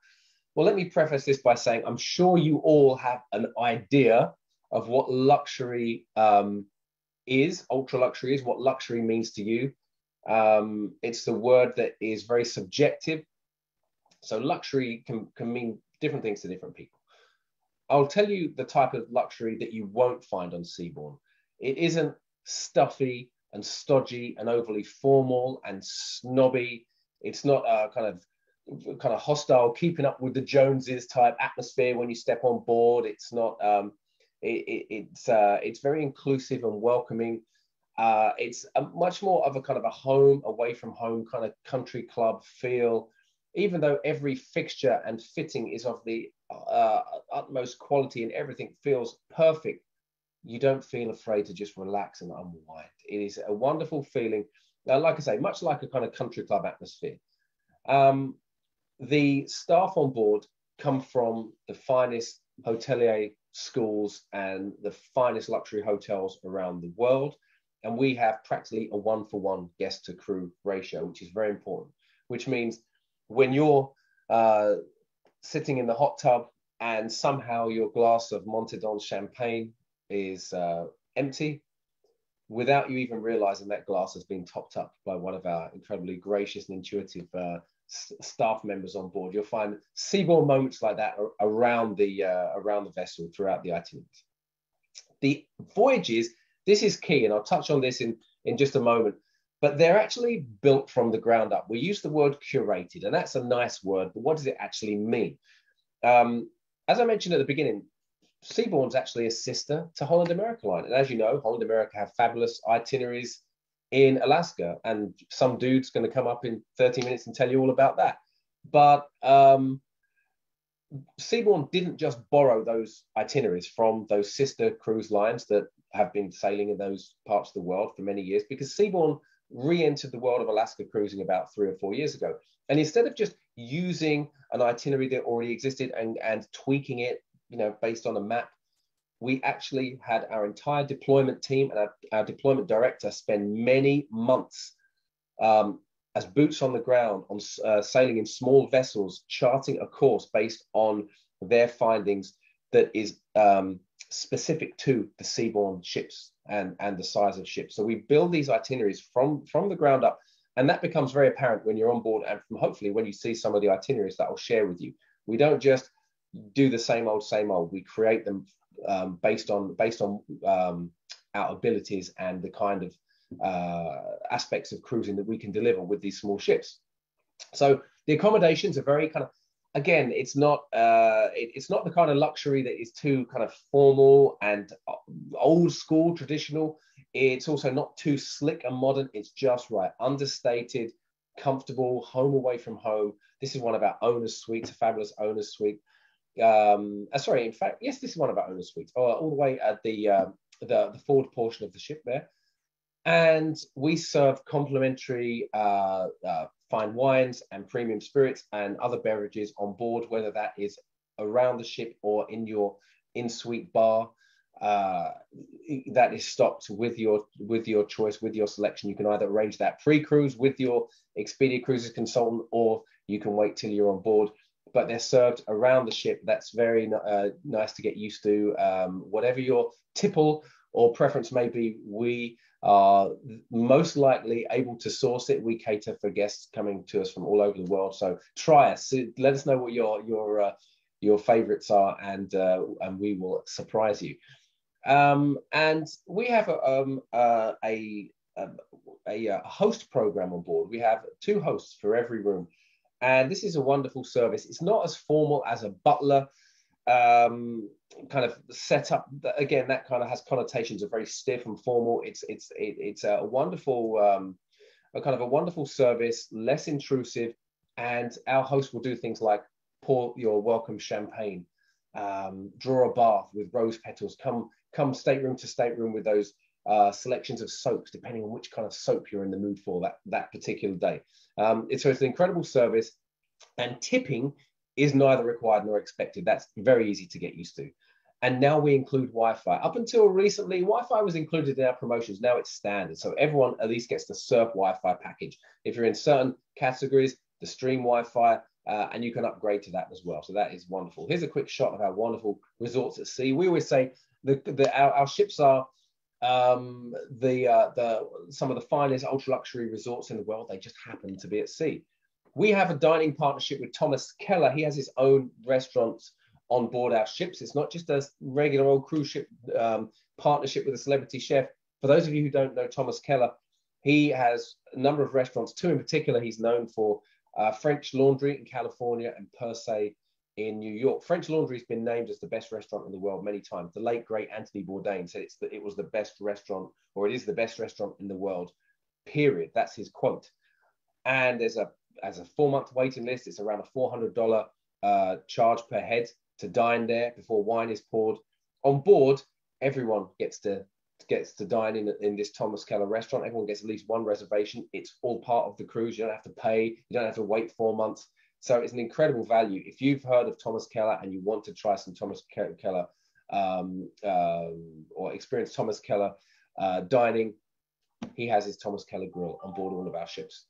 well, let me preface this by saying I'm sure you all have an idea of what luxury um, is, ultra luxury is, what luxury means to you. Um, it's the word that is very subjective. So luxury can, can mean different things to different people. I'll tell you the type of luxury that you won't find on Seabourn. It isn't stuffy and stodgy and overly formal and snobby. It's not a kind of kind of hostile, keeping up with the Joneses type atmosphere when you step on board. It's not. Um, it, it, it's uh, it's very inclusive and welcoming. Uh, it's a, much more of a kind of a home away from home kind of country club feel. Even though every fixture and fitting is of the uh, utmost quality and everything feels perfect, you don't feel afraid to just relax and unwind. It is a wonderful feeling. Uh, like I say, much like a kind of country club atmosphere. Um, the staff on board come from the finest hotelier schools and the finest luxury hotels around the world. And we have practically a one for one guest to crew ratio, which is very important, which means when you're uh, sitting in the hot tub and somehow your glass of Montedon champagne is uh, empty, without you even realizing that glass has been topped up by one of our incredibly gracious and intuitive uh, staff members on board. You'll find Seabourn moments like that around the uh, around the vessel throughout the itineraries. The voyages, this is key, and I'll touch on this in in just a moment. But they're actually built from the ground up. We use the word curated, and that's a nice word, but what does it actually mean? Um, as I mentioned at the beginning, Seabourn's actually a sister to Holland America Line. And as you know, Holland America have fabulous itineraries in Alaska. And some dude's going to come up in 30 minutes and tell you all about that. But um, Seabourn didn't just borrow those itineraries from those sister cruise lines that have been sailing in those parts of the world for many years, because Seabourn re-entered the world of Alaska cruising about three or four years ago. And instead of just using an itinerary that already existed and, and tweaking it, you know, based on a map, we actually had our entire deployment team and our, our deployment director spend many months um, as boots on the ground on uh, sailing in small vessels, charting a course based on their findings that is um, specific to the Seabourn ships and, and the size of ships. So we build these itineraries from, from the ground up, and that becomes very apparent when you're on board and from hopefully when you see some of the itineraries that I'll share with you. We don't just do the same old, same old. We create them um, based on based on um, our abilities and the kind of uh, aspects of cruising that we can deliver with these small ships. So the accommodations are very kind of again, it's not uh, it, it's not the kind of luxury that is too kind of formal and old school traditional. It's also not too slick and modern. It's just right, understated, comfortable, home away from home. This is one of our owners' suites, a fabulous owner's suite um, uh, sorry, in fact, yes, this is one of our owner suites, oh, all the way at the, uh, the, the forward portion of the ship there. And we serve complimentary uh, uh, fine wines and premium spirits and other beverages on board, whether that is around the ship or in your in-suite bar. Uh, that is stocked with your with your choice, with your selection. You can either arrange that pre-cruise with your Expedia Cruises consultant, or you can wait till you're on board but they're served around the ship. That's very uh, nice to get used to. Um, whatever your tipple or preference may be, we are most likely able to source it. We cater for guests coming to us from all over the world. So try us. Let us know what your your uh, your favorites are, and uh, and we will surprise you. Um, and we have a um, uh, a, a, a host program on board. We have two hosts for every room. And this is a wonderful service. It's not as formal as a butler um, kind of setup. Again, that kind of has connotations of very stiff and formal. It's it's it, it's a wonderful, um, a kind of a wonderful service, less intrusive, and our host will do things like pour your welcome champagne, um, draw a bath with rose petals, come come stateroom to stateroom with those uh, selections of soaps, depending on which kind of soap you're in the mood for that, that particular day. Um, it's, so it's an incredible service, and tipping is neither required nor expected. That's very easy to get used to. And now we include Wi-Fi. Up until recently, Wi-Fi was included in our promotions. Now it's standard, so everyone at least gets the Surf Wi-Fi package. If you're in certain categories, the Stream Wi-Fi, uh, and you can upgrade to that as well. So that is wonderful. Here's a quick shot of our wonderful resorts at sea. We always say the, the our, our ships are um, the uh, the some of the finest ultra luxury resorts in the world. They just happen to be at sea. We have a dining partnership with Thomas Keller. He has his own restaurants on board our ships. It's not just a regular old cruise ship um, partnership with a celebrity chef. For those of you who don't know Thomas Keller, he has a number of restaurants. Two in particular, he's known for uh, French Laundry in California, and Per Se in New York. French Laundry has been named as the best restaurant in the world many times. The late great Anthony Bourdain said it's the, it was the best restaurant, or it is the best restaurant in the world. Period. That's his quote. And there's a as a four month waiting list. It's around a four hundred dollar uh, charge per head to dine there before wine is poured. On board, everyone gets to gets to dine in, in this Thomas Keller restaurant. Everyone gets at least one reservation. It's all part of the cruise. You don't have to pay. You don't have to wait four months. So it's an incredible value. If you've heard of Thomas Keller and you want to try some Thomas Keller um, uh, or experience Thomas Keller uh, dining, he has his Thomas Keller grill on board all of our ships.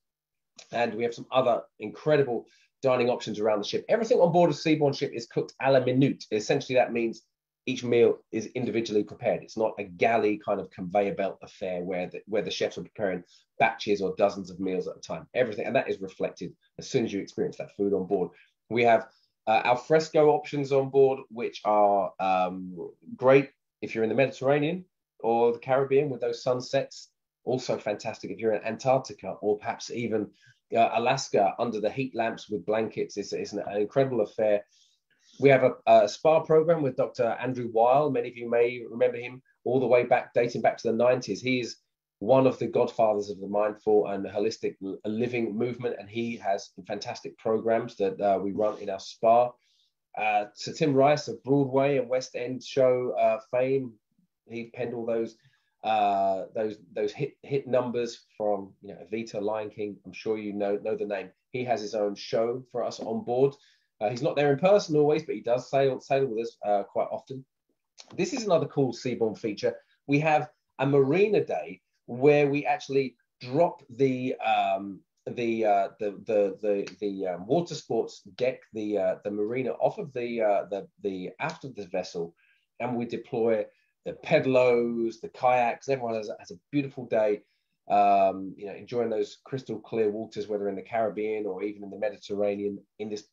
And we have some other incredible dining options around the ship. Everything on board a Seabourn ship is cooked a la minute. Essentially, that means each meal is individually prepared. It's not a galley kind of conveyor belt affair where the, where the chefs are preparing batches or dozens of meals at a time. Everything, and that is reflected as soon as you experience that food on board. We have uh, alfresco options on board, which are um, great if you're in the Mediterranean or the Caribbean with those sunsets. Also fantastic if you're in Antarctica or perhaps even uh, Alaska under the heat lamps with blankets. It's, it's an, an incredible affair we have a, a, spa program with Dr. Andrew Weil. Many of you may remember him all the way back, dating back to the 90s. He's one of the godfathers of the mindful and holistic living movement, and he has fantastic programs that uh, we run in our spa. Uh, Tim Rice of Broadway and West End show uh, fame, he penned all those uh, those those hit hit numbers from you know Evita, Lion King. I'm sure you know know the name. He has his own show for us on board. Uh, he's not there in person always, but he does sail sail with us uh, quite often. This is another cool Seabourn feature. We have a marina day where we actually drop the um, the, uh, the the the the um, water sports deck, the uh, the marina off of the uh, the the aft of the vessel, and we deploy the pedalos, the kayaks. Everyone has, has a beautiful day. Um, you know, enjoying those crystal clear waters, whether in the Caribbean or even in the Mediterranean, in this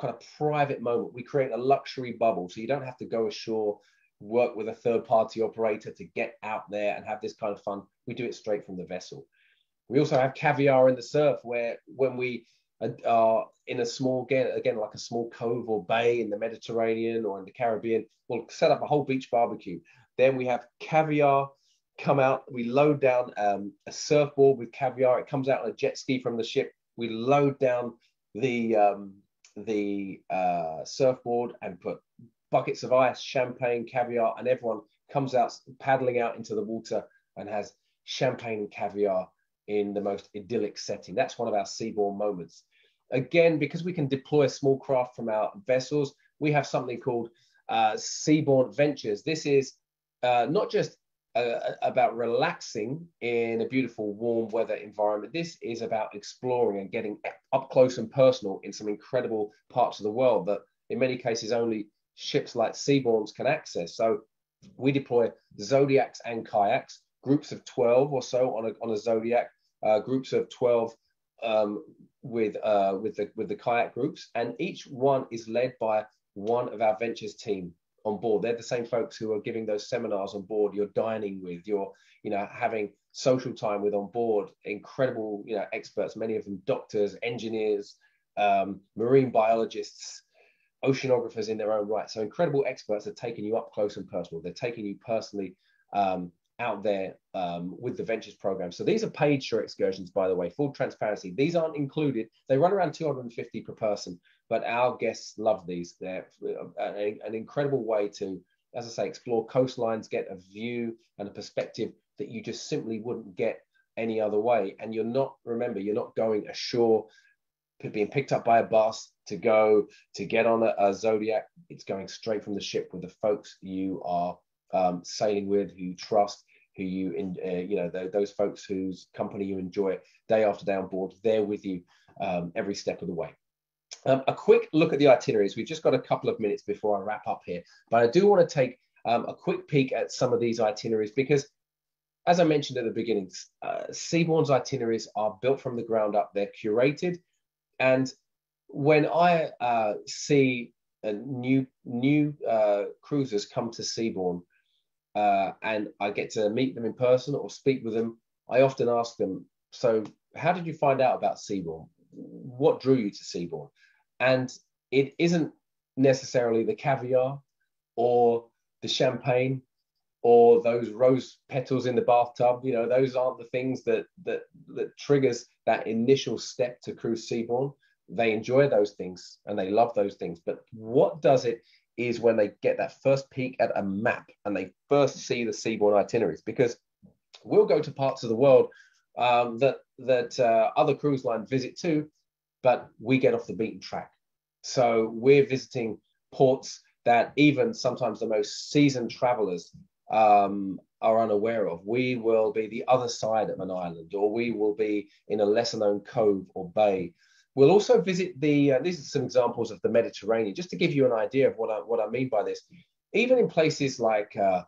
kind of private moment. We create a luxury bubble, so you don't have to go ashore, work with a third party operator to get out there and have this kind of fun. We do it straight from the vessel. We also have caviar in the surf, where when we are in a small again, again like a small cove or bay in the Mediterranean or in the Caribbean, we'll set up a whole beach barbecue. Then we have caviar come out. We load down um, a surfboard with caviar. It comes out on a jet ski from the ship. We load down the um, the uh, surfboard and put buckets of ice, champagne, caviar, and everyone comes out paddling out into the water and has champagne and caviar in the most idyllic setting. That's one of our Seabourn moments. Again, because we can deploy a small craft from our vessels, we have something called uh, Seabourn Ventures. This is uh, not just uh, about relaxing in a beautiful warm weather environment. This is about exploring and getting up close and personal in some incredible parts of the world that in many cases only ships like Seabourns can access. So we deploy zodiacs and kayaks, groups of 12 or so on a, on a zodiac, uh, groups of 12 um, with uh, with the with the kayak groups, and each one is led by one of our ventures team on board. They're the same folks who are giving those seminars on board. You're dining with, you're, you know, having social time with on board. Incredible, you know, experts, many of them doctors, engineers, um, marine biologists, oceanographers in their own right. So incredible experts are taking you up close and personal. They're taking you personally um, out there um, with the ventures program. So these are paid shore excursions, by the way, full transparency. These aren't included. They run around 250 per person, but our guests love these. They're a, an incredible way to, as I say, explore coastlines, get a view and a perspective that you just simply wouldn't get any other way. And you're not, remember, you're not going ashore, being picked up by a bus to go to get on a, a Zodiac. It's going straight from the ship with the folks you are um, sailing with, who you trust, who you in, uh, you know those folks whose company you enjoy day after day on board. They're with you um, every step of the way. Um, a quick look at the itineraries. We've just got a couple of minutes before I wrap up here, but I do want to take um, a quick peek at some of these itineraries because, as I mentioned at the beginning, uh, Seabourn's itineraries are built from the ground up. They're curated, and when I uh, see new new uh, cruisers come to Seabourn, uh, and I get to meet them in person or speak with them, I often ask them, so how did you find out about Seabourn? what drew you to Seabourn? And it isn't necessarily the caviar or the champagne or those rose petals in the bathtub. You know, those aren't the things that that that triggers that initial step to cruise Seabourn. They enjoy those things and they love those things. But what does it is when they get that first peek at a map and they first see the Seabourn itineraries because we'll go to parts of the world um, that that uh, other cruise lines visit too, but we get off the beaten track. So we're visiting ports that even sometimes the most seasoned travelers um, are unaware of. We will be the other side of an island, or we will be in a lesser known cove or bay. We'll also visit the, uh, these are some examples of the Mediterranean, just to give you an idea of what I, what I mean by this. Even in places like, uh,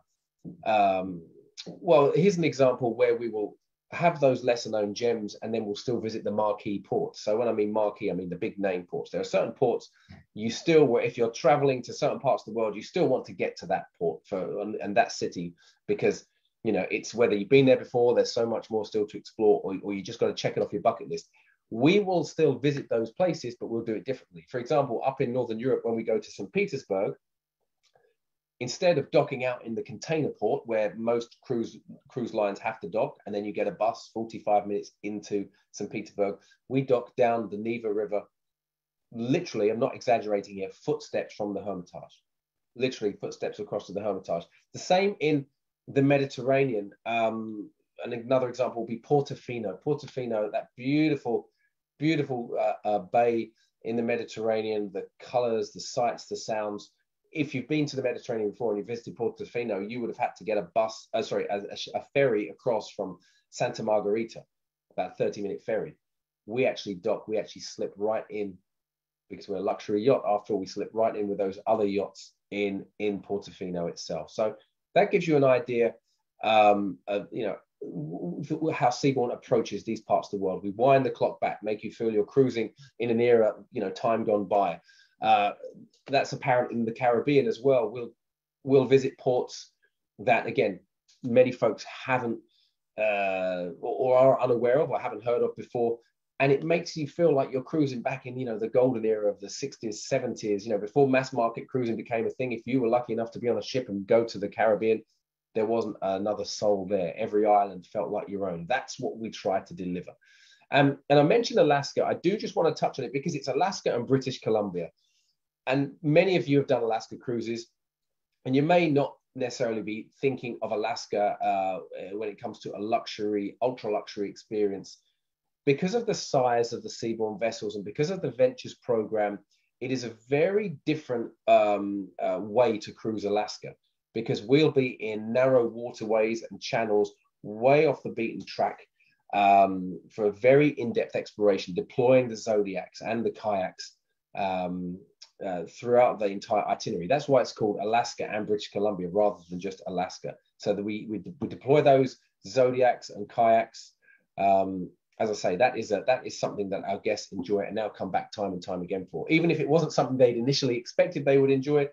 um, well, here's an example where we will have those lesser known gems and then we'll still visit the marquee ports. So when I mean marquee, I mean the big name ports. There are certain ports you still, if you're traveling to certain parts of the world, you still want to get to that port for and, that city because you know it's whether you've been there before, there's so much more still to explore, or, or you just got to check it off your bucket list. We will still visit those places, but we'll do it differently. For example, up in Northern Europe, when we go to St. Petersburg, instead of docking out in the container port where most cruise cruise lines have to dock and then you get a bus 45 minutes into st petersburg we dock down the neva river. Literally i'm not exaggerating here footsteps from the hermitage. Literally footsteps across to the hermitage. The same in the mediterranean. Um, and another example will be portofino. Portofino that beautiful beautiful uh, uh, bay in the mediterranean the colors the sights the sounds if you've been to the Mediterranean before and you visited Portofino, you would have had to get a bus, uh, sorry, a, a, ferry across from Santa Margherita, about 30 minute ferry. We actually dock, we actually slip right in because we're a luxury yacht. After all, we slip right in with those other yachts in in Portofino itself. So that gives you an idea um, of you know how Seabourn approaches these parts of the world. We wind the clock back, make you feel you're cruising in an era, you know, time gone by. Uh, that's apparent in the Caribbean as well. We'll we'll visit ports that again many folks haven't uh, or, are unaware of or haven't heard of before. And it makes you feel like you're cruising back in you know the golden era of the 60s 70s you know before mass market cruising became a thing if you were lucky enough to be on a ship and go to the caribbean there wasn't another soul there. Every island felt like your own. That's what we try to deliver. Um, and i mentioned alaska. I do just want to touch on it because it's alaska and british columbia and many of you have done Alaska cruises, and you may not necessarily be thinking of Alaska uh, when it comes to a luxury, ultra luxury experience. Because of the size of the Seabourn vessels and because of the Ventures program, it is a very different um, uh, way to cruise Alaska because we'll be in narrow waterways and channels way off the beaten track um, for a very in-depth exploration, deploying the Zodiacs and the kayaks um, uh, throughout the entire itinerary. That's why it's called Alaska and British Columbia rather than just Alaska. So that we, we, we deploy those zodiacs and kayaks. Um, as I say, that is a, that is something that our guests enjoy and now come back time and time again for. Even if it wasn't something they'd initially expected they would enjoy,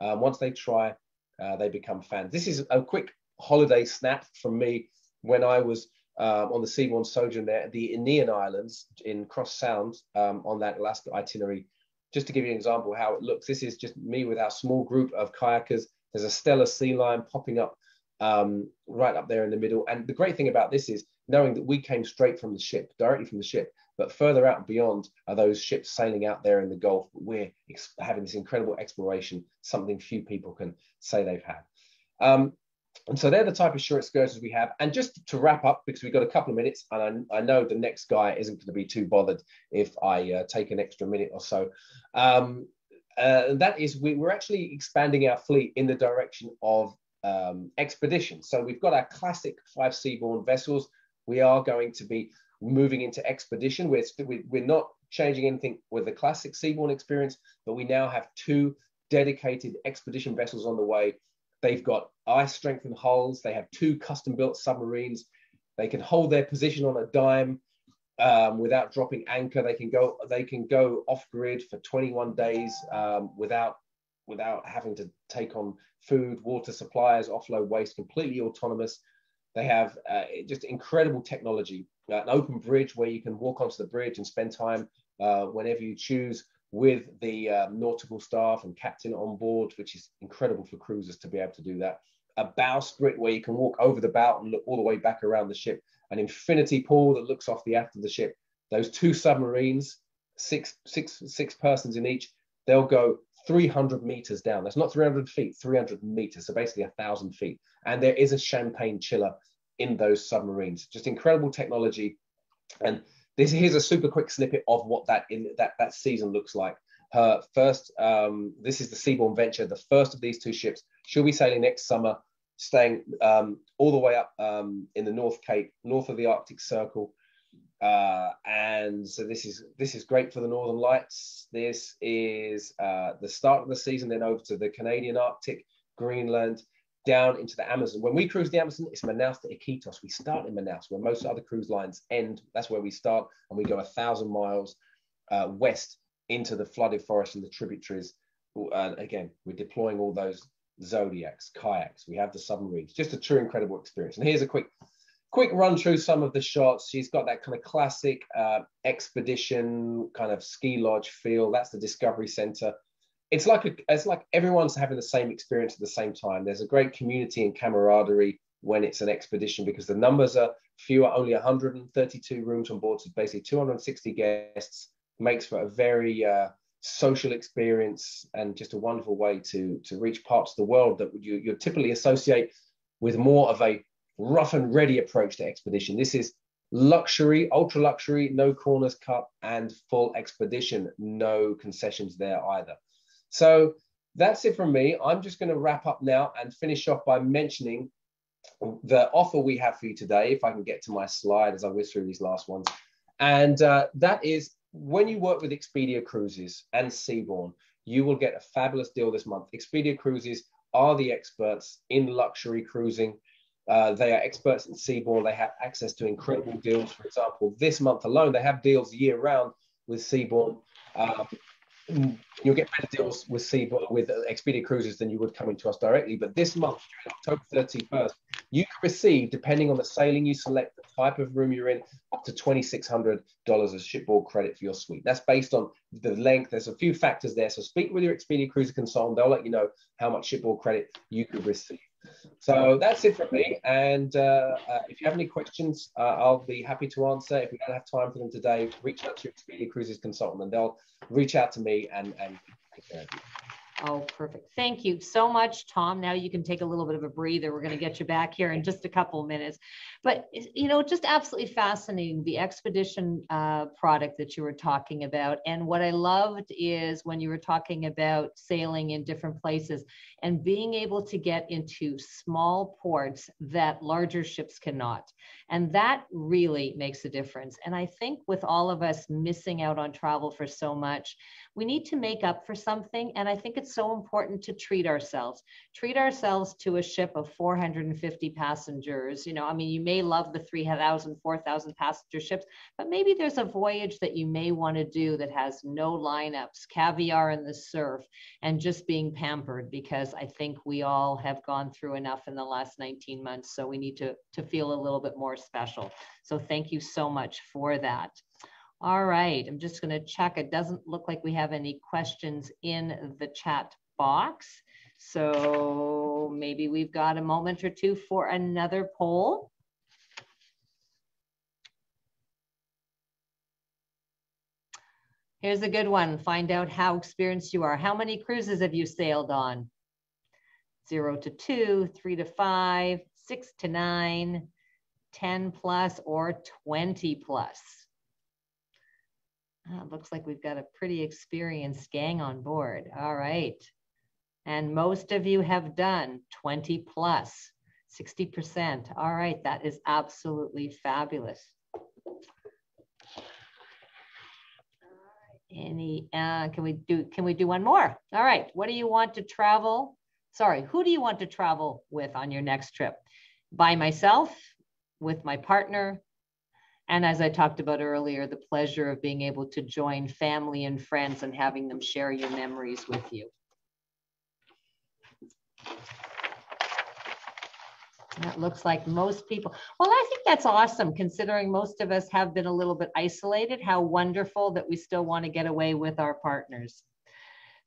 um, once they try, uh, they become fans. This is a quick holiday snap from me when I was um, on the Seabourn Sojourn there, the Inian Islands in Cross Sound um, on that Alaska itinerary just to give you an example how it looks, this is just me with our small group of kayakers. There's a Steller sea lion popping up um, right up there in the middle. And the great thing about this is knowing that we came straight from the ship, directly from the ship, but further out beyond are those ships sailing out there in the Gulf. We're having this incredible exploration, something few people can say they've had. Um, and so they're the type of short excursions we have. And just to wrap up, because we've got a couple of minutes, and I, I know the next guy isn't going to be too bothered if I uh, take an extra minute or so. Um, uh, that is, we, we're actually expanding our fleet in the direction of um, expedition. So we've got our classic five Seabourn vessels. We are going to be moving into expedition. We're, we're not changing anything with the classic Seabourn experience, but we now have two dedicated expedition vessels on the way They've got ice strengthened hulls. They have two custom built submarines. They can hold their position on a dime um, without dropping anchor. They can go. They can go off grid for 21 days um, without without having to take on food, water supplies, offload waste. Completely autonomous. They have uh, just incredible technology an open bridge where you can walk onto the bridge and spend time uh, whenever you choose with the uh, nautical staff and captain on board, which is incredible for cruisers to be able to do that. A bowsprit where you can walk over the bow and look all the way back around the ship. An infinity pool that looks off the aft of the ship. Those two submarines, six, six, six persons in each, they'll go 300 meters down. That's not 300 feet, 300 meters, so basically a thousand feet. And there is a champagne chiller in those submarines. Just incredible technology. And this here's a super quick snippet of what that in that that season looks like. Her first, um, this is the Seabourn Venture, the first of these two ships. She'll be sailing next summer, staying um, all the way up um, in the North Cape, north of the Arctic Circle. Uh, and so this is this is great for the Northern Lights. This is uh, the start of the season, then over to the Canadian Arctic, Greenland, down into the Amazon. When we cruise the Amazon, it's Manaus to Iquitos. We start in Manaus, where most other cruise lines end. That's where we start, and we go a thousand miles uh, west into the flooded forest and the tributaries. And again, we're deploying all those zodiacs, kayaks. We have the submarines. Just a true incredible experience. And here's a quick, quick run through some of the shots. She's got that kind of classic uh, expedition kind of ski lodge feel. That's the Discovery Center it's like a, it's like everyone's having the same experience at the same time. There's a great community and camaraderie when it's an expedition because the numbers are fewer, only 132 rooms on board, so basically 260 guests makes for a very uh, social experience and just a wonderful way to to reach parts of the world that you you typically associate with more of a rough and ready approach to expedition. This is luxury, ultra luxury, no corners cut, and full expedition, no concessions there either. So that's it from me. I'm just going to wrap up now and finish off by mentioning the offer we have for you today. If I can get to my slide as I whiz through these last ones. And uh, that is when you work with Expedia Cruises and Seabourn, you will get a fabulous deal this month. Expedia Cruises are the experts in luxury cruising. Uh, they are experts in Seabourn. They have access to incredible deals. For example, this month alone, they have deals year round with Seabourn. Um, you'll get better deals with Seabourn with Expedia Cruises than you would coming to us directly. But this month, October 31st, you can receive, depending on the sailing you select, type of room you're in, up to $2,600 as shipboard credit for your suite. That's based on the length. There's a few factors there. So speak with your Expedia Cruiser consultant. They'll let you know how much shipboard credit you could receive. So that's it from me. And uh, uh, if you have any questions, uh, I'll be happy to answer. If we don't have time for them today, reach out to your Expedia Cruises consultant and they'll reach out to me and, and take care of you. Oh, perfect. Thank you so much, Tom. Now you can take a little bit of a breather. We're going to get you back here in just a couple of minutes. But, you know, just absolutely fascinating the expedition uh, product that you were talking about. And what I loved is when you were talking about sailing in different places and being able to get into small ports that larger ships cannot. And that really makes a difference. And I think with all of us missing out on travel for so much, we need to make up for something. And I think it's so important to treat ourselves, treat ourselves to a ship of 450 passengers. You know, I mean, you may love the 3,000, 4,000 passenger ships, but maybe there's a voyage that you may want to do that has no lineups, caviar in the surf, and just being pampered because I think we all have gone through enough in the last 19 months. So we need to, to feel a little bit more special. So thank you so much for that. All right, I'm just going to check. It doesn't look like we have any questions in the chat box. So maybe we've got a moment or two for another poll. Here's a good one. Find out how experienced you are. How many cruises have you sailed on? Zero to two, three to five, six to nine, 10 plus, or 20 plus. Oh, looks like we've got a pretty experienced gang on board. All right. And most of you have done 20 plus, 60%. All right, that is absolutely fabulous. Any, uh, can we do, can we do one more? All right, what do you want to travel? Sorry, who do you want to travel with on your next trip? By myself, with my partner, and as I talked about earlier, the pleasure of being able to join family and friends and having them share your memories with you. That looks like most people. Well, I think that's awesome considering most of us have been a little bit isolated. How wonderful that we still want to get away with our partners.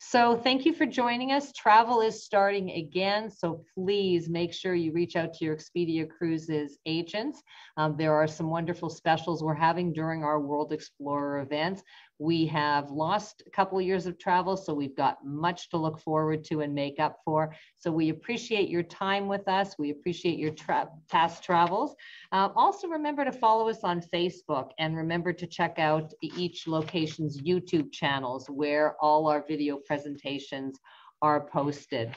So thank you for joining us. Travel is starting again, so please make sure you reach out to your Expedia Cruises agents. Um, there are some wonderful specials we're having during our World Explorer events. We have lost a couple of years of travel, so we've got much to look forward to and make up for. So we appreciate your time with us. We appreciate your tra past travels. Uh, also remember to follow us on Facebook and remember to check out each location's YouTube channels where all our video presentations are posted.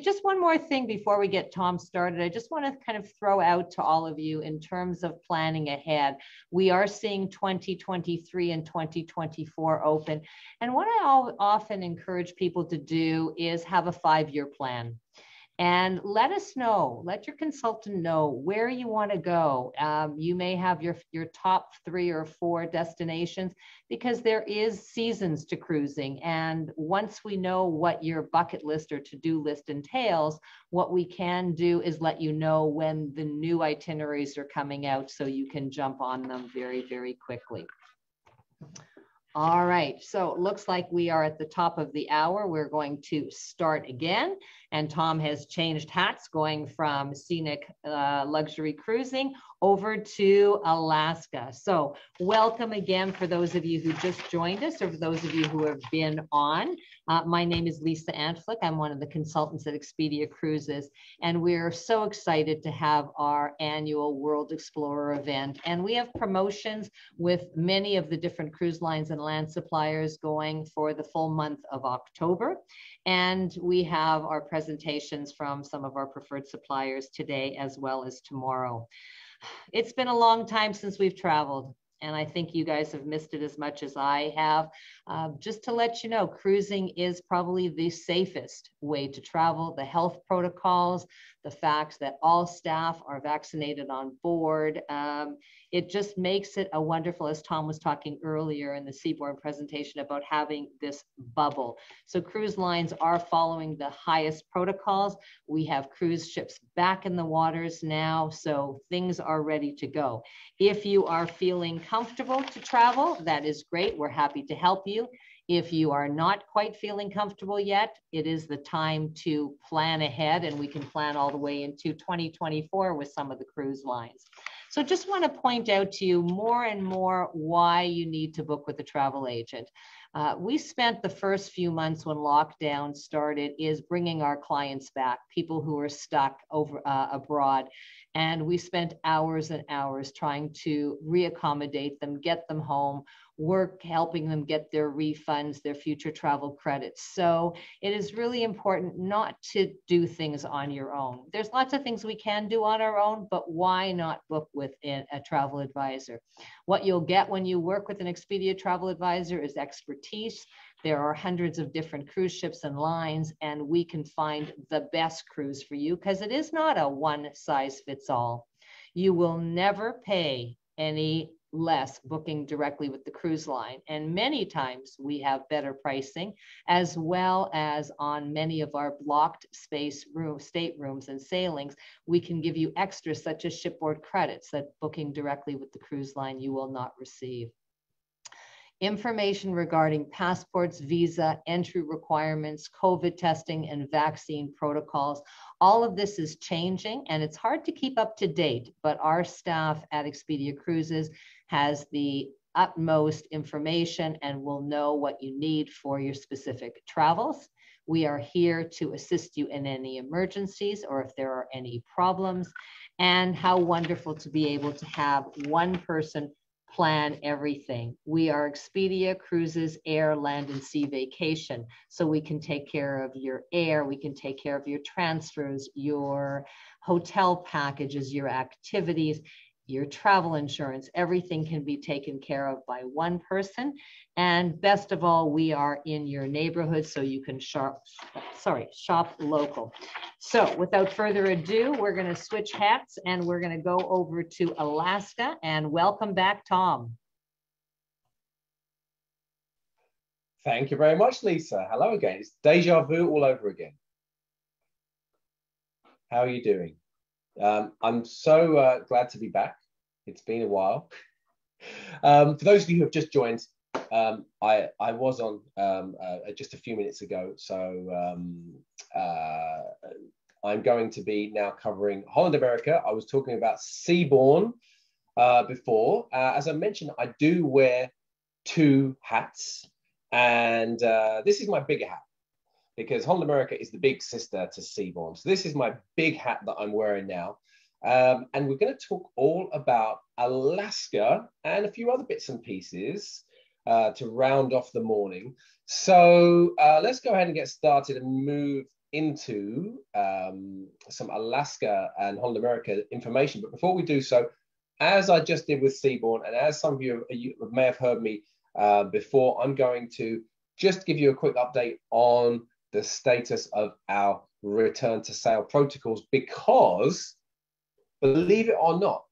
Just one more thing before we get Tom started. I just want to kind of throw out to all of you in terms of planning ahead. We are seeing 2023 and 2024 open. And what I often encourage people to do is have a five year plan and let us know let your consultant know where you want to go. Um, you may have your your top three or four destinations because there is seasons to cruising. And once we know what your bucket list or to-do list entails what we can do is let you know when the new itineraries are coming out so you can jump on them very very quickly all right, so it looks like we are at the top of the hour. We're going to start again. And Tom has changed hats going from scenic uh, luxury cruising over to Alaska. So welcome again for those of you who just joined us or for those of you who have been on. Uh, my name is Lisa Antflick. I'm one of the consultants at Expedia Cruises, and we're so excited to have our annual World Explorer event. And we have promotions with many of the different cruise lines and land suppliers going for the full month of October. And we have our presentations from some of our preferred suppliers today as well as tomorrow it's been a long time since we've traveled. And I think you guys have missed it as much as I have. Uh, just to let you know, cruising is probably the safest way to travel. The health protocols, the fact that all staff are vaccinated on board, um, it just makes it a wonderful, as Tom was talking earlier in the Seabourn presentation about having this bubble. So cruise lines are following the highest protocols. We have cruise ships back in the waters now, so things are ready to go. If you are feeling comfortable to travel, that is great. We're happy to help you. If you are not quite feeling comfortable yet, it is the time to plan ahead and we can plan all the way into 2024 with some of the cruise lines. So just want to point out to you more and more why you need to book with a travel agent. Uh, we spent the first few months when lockdown started is bringing our clients back, people who are stuck over uh, abroad. And we spent hours and hours trying to reaccommodate them, get them home, work helping them get their refunds, their future travel credits. So it is really important not to do things on your own. There's lots of things we can do on our own, but why not book with a travel advisor? What you'll get when you work with an Expedia travel advisor is expertise. There are hundreds of different cruise ships and lines, and we can find the best cruise for you because it is not a one size fits all. You will never pay any less booking directly with the cruise line. And many times we have better pricing, as well as on many of our blocked space room, staterooms and sailings, we can give you extras such as shipboard credits that booking directly with the cruise line you will not receive information regarding passports, visa, entry requirements, COVID testing, and vaccine protocols. All of this is changing and it's hard to keep up to date, but our staff at Expedia Cruises has the utmost information and will know what you need for your specific travels. We are here to assist you in any emergencies or if there are any problems. And how wonderful to be able to have one person plan everything. We are Expedia Cruises Air, Land, and Sea Vacation. So we can take care of your air, we can take care of your transfers, your hotel packages, your activities, your travel insurance, everything can be taken care of by one person. And best of all, we are in your neighborhood so you can shop, sorry, shop local. So without further ado, we're gonna switch hats and we're gonna go over to Alaska and welcome back, Tom. Thank you very much, Lisa. Hello again. It's deja vu all over again. How are you doing? Um, I'm so uh, glad to be back. It's been a while. Um, for those of you who have just joined, um, I, I was on um, uh, just a few minutes ago, so um, uh, I'm going to be now covering Holland America. I was talking about Seabourn uh, before. Uh, as I mentioned, I do wear two hats, and uh, this is my bigger hat because Holland America is the big sister to Seabourn. So this is my big hat that I'm wearing now. Um, and we're going to talk all about Alaska and a few other bits and pieces uh, to round off the morning. So uh, let's go ahead and get started and move into um, some Alaska and Holland America information. But before we do so, as I just did with Seabourn, and as some of you, you may have heard me uh, before, I'm going to just give you a quick update on the status of our return to sail protocols because, believe it or not,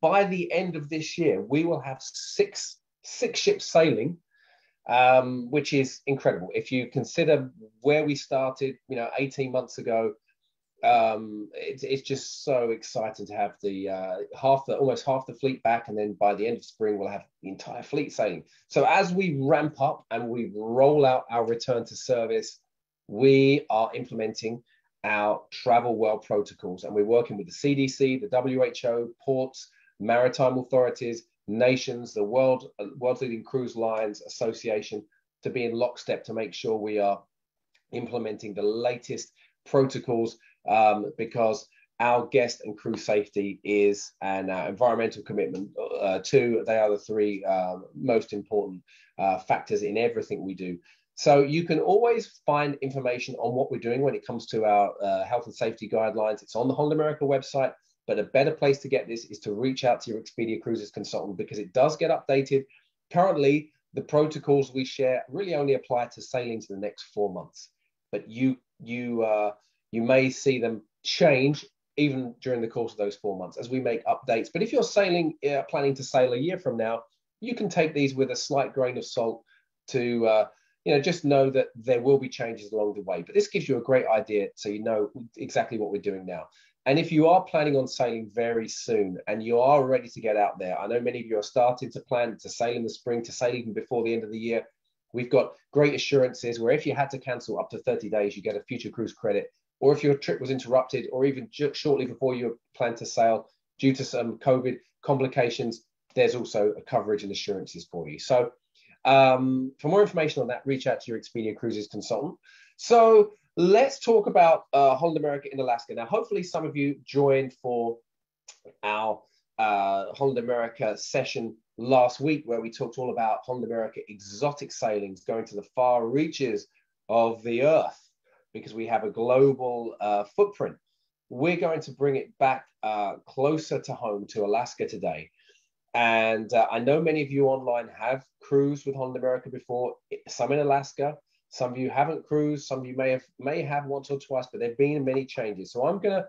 by the end of this year, we will have six six ships sailing, um, which is incredible. If you consider where we started, you know, 18 months ago, um, it's, it's just so exciting to have the uh, half the almost half the fleet back, and then by the end of spring we'll have the entire fleet sailing. So as we ramp up and we roll out our return to service, we are implementing our travel well protocols, and we're working with the CDC, the WHO, ports, maritime authorities, nations, the world world's leading cruise lines association to be in lockstep to make sure we are implementing the latest protocols um, because our guest and crew safety is and our environmental commitment uh, two they are the three um, most important uh, factors in everything we do so you can always find information on what we're doing when it comes to our uh, health and safety guidelines it's on the holland america website but a better place to get this is to reach out to your expedia cruises consultant because it does get updated currently the protocols we share really only apply to sailing to the next four months but you you uh, you may see them change even during the course of those four months as we make updates. But if you're sailing, uh, planning to sail a year from now, you can take these with a slight grain of salt to, uh, you know, just know that there will be changes along the way. But this gives you a great idea so you know exactly what we're doing now. And if you are planning on sailing very soon and you are ready to get out there, I know many of you are starting to plan to sail in the spring, to sail even before the end of the year. We've got great assurances where if you had to cancel up to 30 days, you get a future cruise credit or if your trip was interrupted, or even shortly before you plan to sail due to some COVID complications, there's also a coverage and assurances for you. So, um, for more information on that, reach out to your Expedia Cruises consultant. So, let's talk about uh, Holland America in Alaska. Now, hopefully, some of you joined for our uh, Holland America session last week, where we talked all about Holland America exotic sailings going to the far reaches of the earth because we have a global uh, footprint. We're going to bring it back uh, closer to home to Alaska today. And uh, I know many of you online have cruised with Holland America before, some in Alaska. Some of you haven't cruised. Some of you may have may have once or twice, but there've been many changes. So I'm gonna,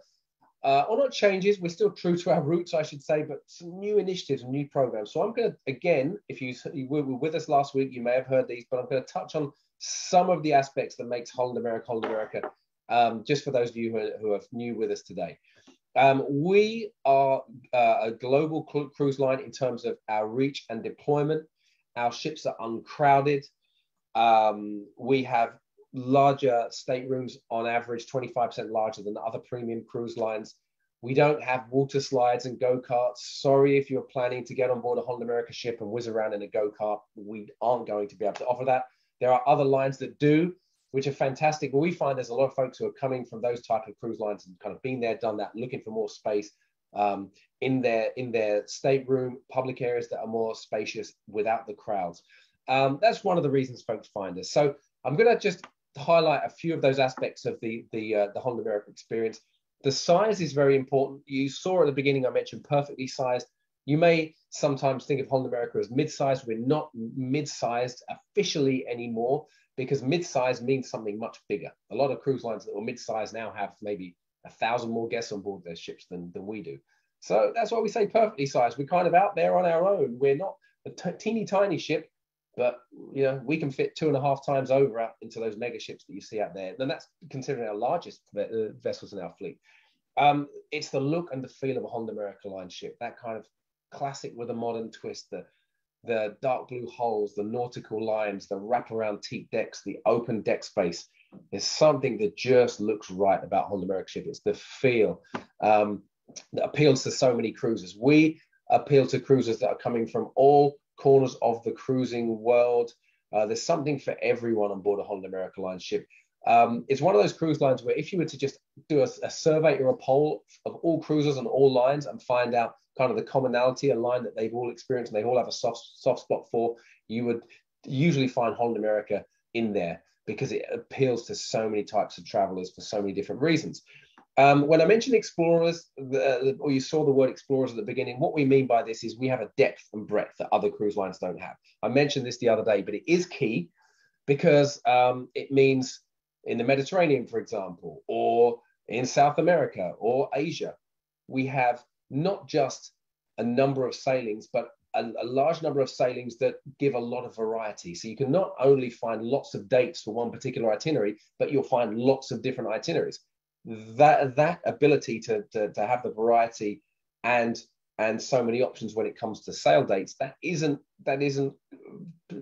uh, or not changes. We're still true to our roots, I should say, but some new initiatives and new programs. So I'm gonna again, if you, you were with us last week, you may have heard these, but I'm gonna touch on some of the aspects that makes Holland America Holland America, um, just for those of you who are, who are new with us today. Um, we are uh, a global cruise line in terms of our reach and deployment. Our ships are uncrowded. Um, we have larger staterooms on average, 25% larger than other premium cruise lines. We don't have water slides and go karts. Sorry if you're planning to get on board a Holland America ship and whiz around in a go kart. We aren't going to be able to offer that. There are other lines that do, which are fantastic. We find there's a lot of folks who are coming from those type of cruise lines and kind of been there, done that, looking for more space um, in their in their stateroom, public areas that are more spacious without the crowds. Um, that's one of the reasons folks find us. So I'm going to just highlight a few of those aspects of the the uh, the Holland America experience. The size is very important. You saw at the beginning I mentioned perfectly sized. You may sometimes think of Holland America as mid-sized. We're not mid-sized officially anymore because mid-size means something much bigger. A lot of cruise lines that were mid-size now have maybe a thousand more guests on board their ships than, than we do. So that's why we say perfectly sized. We're kind of out there on our own. We're not a t- teeny tiny ship, but you know we can fit two and a half times over out into those mega ships that you see out there. And that's considering our largest uh, vessels in our fleet. Um, it's the look and the feel of a Holland America Line ship, that kind of classic with a modern twist, the, the dark blue hulls, the nautical lines, the wraparound teak decks, the open deck space. There's something that just looks right about Holland America ship. It's the feel um, that appeals to so many cruisers. We appeal to cruisers that are coming from all corners of the cruising world. Uh, there's something for everyone on board a Holland America Line ship. Um, it's one of those cruise lines where if you were to just do a, a, survey or a poll of all cruisers on all lines and find out kind of the commonality, a line that they've all experienced and they all have a soft soft spot for, you would usually find Holland America in there because it appeals to so many types of travelers for so many different reasons. Um, when I mentioned explorers, the, or you saw the word explorers at the beginning, what we mean by this is we have a depth and breadth that other cruise lines don't have. I mentioned this the other day, but it is key because um, it means in the Mediterranean, for example, or in South America or Asia, we have not just a number of sailings, but a, a, large number of sailings that give a lot of variety. So you can not only find lots of dates for one particular itinerary, but you'll find lots of different itineraries. That that ability to, to, to have the variety and and so many options when it comes to sail dates that isn't that isn't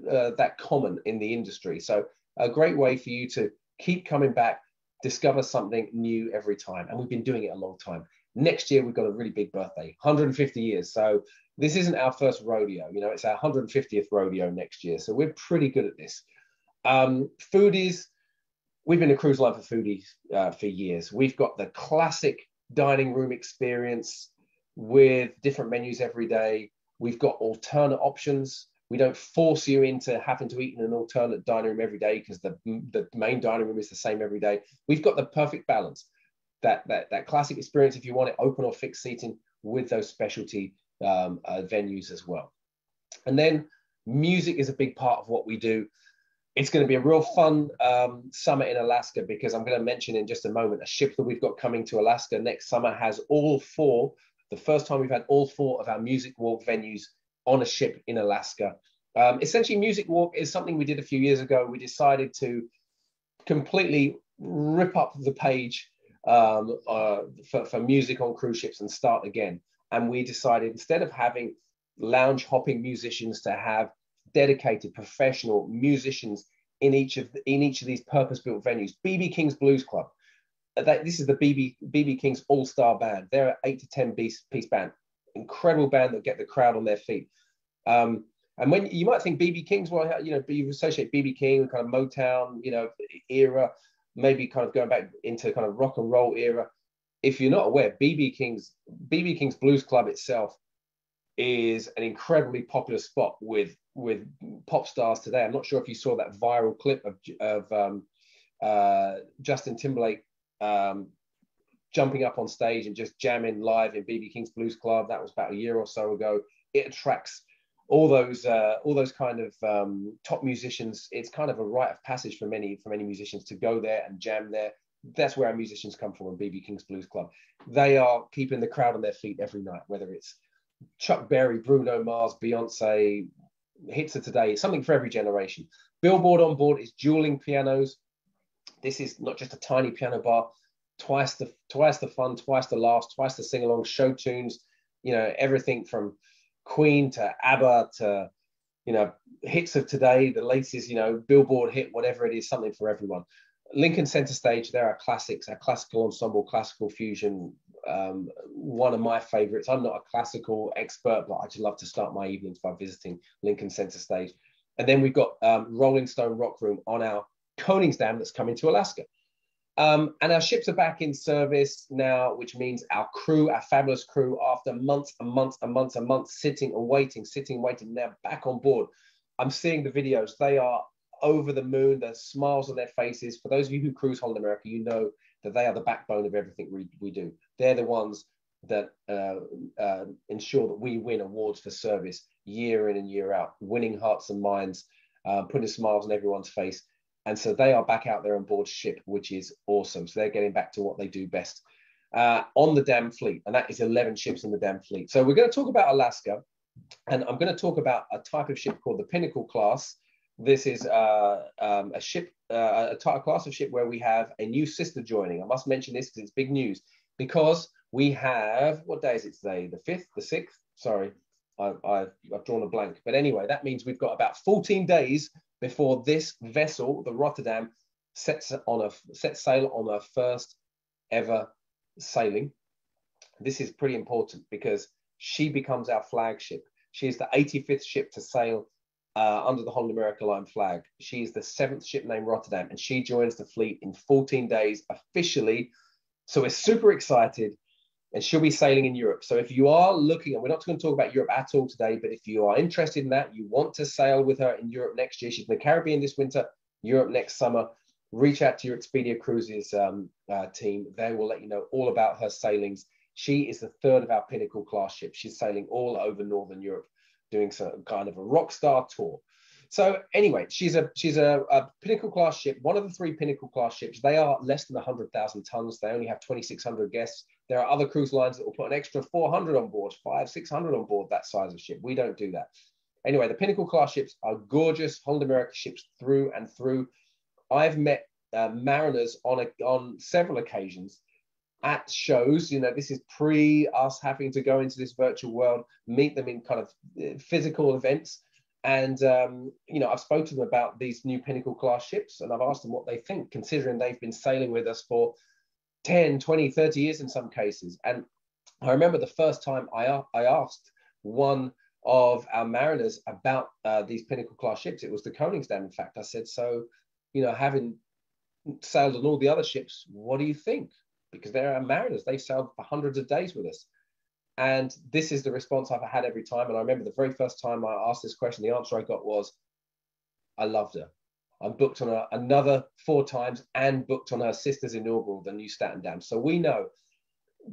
uh, that common in the industry. So a great way for you to keep coming back, discover something new every time. And we've been doing it a long time. Next year, we've got a really big birthday 150 years. So this isn't our first rodeo, you know, it's our 150th rodeo next year. So we're pretty good at this. Um, foodies, we've been a cruise line for foodies uh, for years. We've got the classic dining room experience with different menus every day. We've got alternate options. We don't force you into having to eat in an alternate dining room every day because the, the main dining room is the same every day. We've got the perfect balance. That, that, that classic experience, if you want it open or fixed seating, with those specialty um, uh, venues as well. And then music is a big part of what we do. It's going to be a real fun um, summer in Alaska because I'm going to mention in just a moment a ship that we've got coming to Alaska next summer has all four, the first time we've had all four of our music walk venues on a ship in Alaska. Um, essentially, Music Walk is something we did a few years ago. We decided to completely rip up the page um, uh, for, for music on cruise ships and start again. And we decided instead of having lounge hopping musicians to have dedicated professional musicians in each of the, in each of these purpose-built venues. BB King's Blues Club. Uh, that, this is the BB BB King's all-star band. They're an eight to ten piece piece band, incredible band that get the crowd on their feet. Um, and when you might think BB King's, well, you know, you associate BB King with kind of Motown, you know, era, maybe kind of going back into kind of rock and roll era. If you're not aware, BB King's BB King's Blues Club itself is an incredibly popular spot with with pop stars today. I'm not sure if you saw that viral clip of of um, uh, Justin Timberlake um, jumping up on stage and just jamming live in BB King's Blues Club. That was about a year or so ago. It attracts all those uh, all those kind of um, top musicians. It's kind of a rite of passage for many for many musicians to go there and jam there. That's where our musicians come from on BB King's Blues Club. They are keeping the crowd on their feet every night, whether it's Chuck Berry, Bruno Mars, Beyonce, hits of today. something for every generation. Billboard on board is dueling pianos. This is not just a tiny piano bar. Twice the twice the fun, twice the laughs, twice the sing along, show tunes. You know everything from Queen to ABBA to, you know, hits of today, the latest, you know, Billboard hit, whatever it is, something for everyone. Lincoln Center Stage, there are classics, a classical ensemble, classical fusion. Um, one of my favorites. I'm not a classical expert, but I just love to start my evenings by visiting Lincoln Center Stage. And then we've got um, Rolling Stone Rock Room on our Koningsdam that's coming to Alaska. Um, and our ships are back in service now, which means our crew, our fabulous crew, after months and months and months and months sitting and waiting, sitting and waiting, they're back on board. I'm seeing the videos. They are over the moon. The smiles on their faces. For those of you who cruise Holland America, you know that they are the backbone of everything we, we do. They're the ones that uh, uh, ensure that we win awards for service year in and year out, winning hearts and minds, uh, putting smiles on everyone's face. And so they are back out there on board ship, which is awesome. So they're getting back to what they do best uh, on the dam fleet. And that is 11 ships in the dam fleet. So we're going to talk about Alaska. And I'm going to talk about a type of ship called the Pinnacle class. This is uh, um, a ship, uh, a type of class of ship where we have a new sister joining. I must mention this because it's big news. because we have, what day is it today? The 5th, the 6th? Sorry, I, I've drawn a blank. But anyway, that means we've got about 14 days before this vessel, the Rotterdam, sets on a sets sail on her first ever sailing. This is pretty important because she becomes our flagship. She is the 85th ship to sail uh, under the Holland America Line flag. She is the seventh ship named Rotterdam, and she joins the fleet in 14 days officially. So we're super excited, and she'll be sailing in Europe. So if you are looking, and we're not going to talk about Europe at all today, but if you are interested in that, you want to sail with her in Europe next year. She's in the Caribbean this winter, Europe next summer. Reach out to your Expedia Cruises um, uh, team. They will let you know all about her sailings. She is the third of our Pinnacle class ships. She's sailing all over Northern Europe doing some kind of a rock star tour. So anyway, she's a she's a, a, pinnacle class ship, one of the three pinnacle class ships. They are less than 100,000 tons. They only have 2,600 guests. There are other cruise lines that will put an extra 400 on board, five, 600 on board that size of ship. We don't do that. Anyway, the pinnacle class ships are gorgeous Holland America ships through and through. I've met uh, mariners on a, on several occasions at shows. You know, this is pre us having to go into this virtual world, meet them in kind of uh, physical events. And, um, you know, I've spoken to them about these new Pinnacle class ships and I've asked them what they think, considering they've been sailing with us for 10, 20, 30 years in some cases. And I remember the first time I, I asked one of our mariners about uh, these Pinnacle class ships, it was the Koningsdam, in fact. I said, so, you know, having sailed on all the other ships, what do you think? because they're our mariners. They've sailed for hundreds of days with us. And this is the response I've had every time. And I remember the very first time I asked this question, the answer I got was, I loved her. I'm booked on her another four times and booked on her sister's inaugural, the Nieuw Statendam. So we know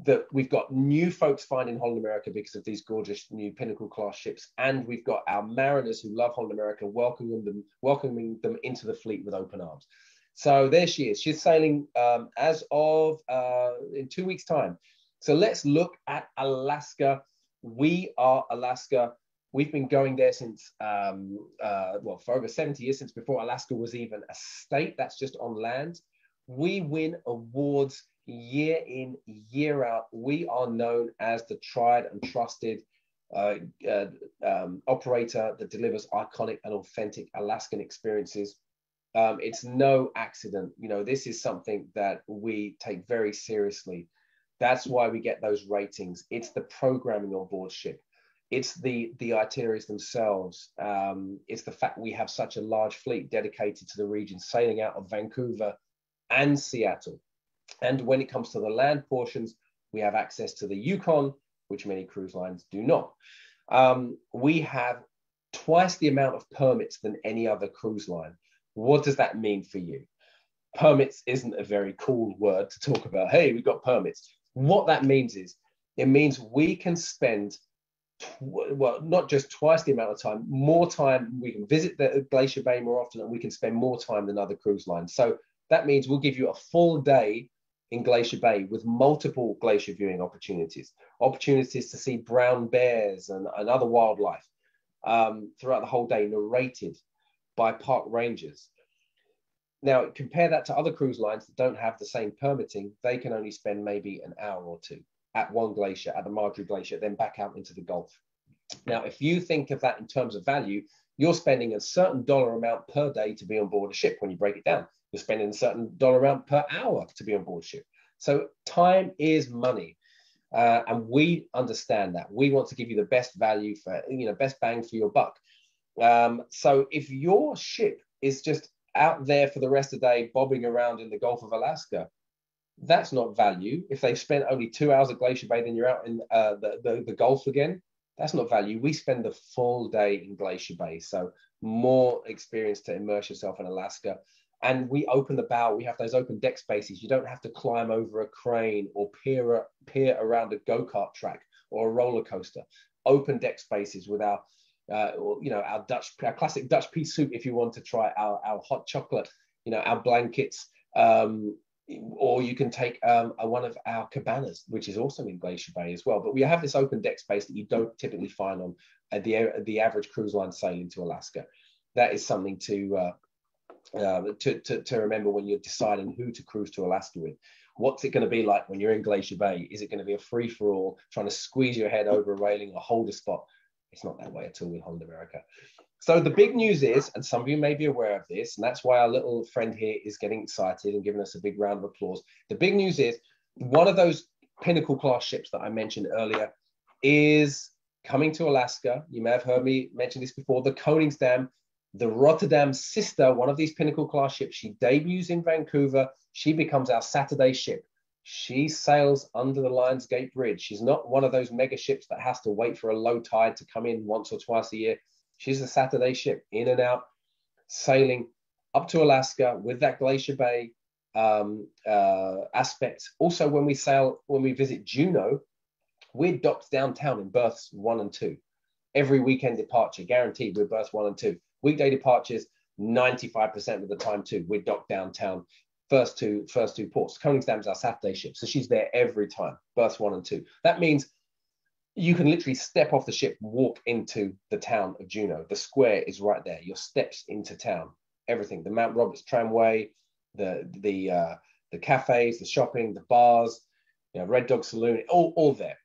that we've got new folks finding Holland America because of these gorgeous new Pinnacle class ships, and we've got our mariners who love Holland America welcoming them, welcoming them into the fleet with open arms. So there she is. She's sailing um, as of uh, in two weeks' time. So let's look at Alaska. We are Alaska. We've been going there since, um, uh, well, for over 70 years, since before Alaska was even a state. That's just on land. We win awards year in, year out. We are known as the tried and trusted uh, uh, um, operator that delivers iconic and authentic Alaskan experiences um, it's no accident. You know, this is something that we take very seriously. That's why we get those ratings. It's the programming on board ship. It's the the itineraries themselves. Um, it's the fact we have such a large fleet dedicated to the region, sailing out of Vancouver and Seattle. And when it comes to the land portions, we have access to the Yukon, which many cruise lines do not. Um, we have twice the amount of permits than any other cruise line. What does that mean for you? Permits isn't a very cool word to talk about. Hey, we've got permits. What that means is it means we can spend well, not just twice the amount of time, more time. We can visit the Glacier Bay more often, and we can spend more time than other cruise lines. So that means we'll give you a full day in Glacier Bay with multiple glacier viewing opportunities, opportunities to see brown bears and, and other wildlife um, throughout the whole day, narrated by park rangers. Now, compare that to other cruise lines that don't have the same permitting, they can only spend maybe an hour or two at one glacier, at the Margerie Glacier, then back out into the Gulf. Now, if you think of that in terms of value, you're spending a certain dollar amount per day to be on board a ship when you break it down. You're spending a certain dollar amount per hour to be on board a ship. So time is money. Uh, and we understand that. We want to give you the best value for, you know, best bang for your buck. Um, so if your ship is just out there for the rest of the day bobbing around in the Gulf of Alaska, that's not value. If they spent only two hours at Glacier Bay, then you're out in uh, the, the, the Gulf again. That's not value. We spend the full day in Glacier Bay. So more experience to immerse yourself in Alaska. And we open the bow. We have those open deck spaces. You don't have to climb over a crane or peer, peer around a go-kart track or a roller coaster. Open deck spaces with our uh, you know our Dutch, our classic Dutch pea soup. If you want to try our, our hot chocolate, you know our blankets, um, or you can take um, a, one of our cabanas, which is also in Glacier Bay as well. But we have this open deck space that you don't typically find on uh, the the average cruise line sailing to Alaska. That is something to uh, uh, to, to, to remember when you're deciding who to cruise to Alaska with. What's it going to be like when you're in Glacier Bay? Is it going to be a free for all, trying to squeeze your head over a railing or hold a spot? It's not that way at all with Holland America. So the big news is, and some of you may be aware of this, and that's why our little friend here is getting excited and giving us a big round of applause. The big news is one of those pinnacle class ships that I mentioned earlier is coming to Alaska. You may have heard me mention this before. The Koningsdam, the Rotterdam sister, one of these pinnacle class ships. She debuts in Vancouver. She becomes our Saturday ship. She sails under the Lions Gate Bridge. She's not one of those mega ships that has to wait for a low tide to come in once or twice a year. She's a Saturday ship, in and out, sailing up to Alaska with that Glacier Bay um, uh, aspect. Also, when we sail, when we visit Juneau, we're docked downtown in berths one and two. Every weekend departure, guaranteed, we're berths one and two. Weekday departures, 95% of the time too. We're docked downtown. First two, first two ports. Koningsdam's our Saturday ship, so she's there every time. Berths one and two. That means you can literally step off the ship, walk into the town of Juneau. The square is right there. Your steps into town, everything. The Mount Roberts tramway, the the uh, the cafes, the shopping, the bars, you know, Red Dog Saloon, all, all there.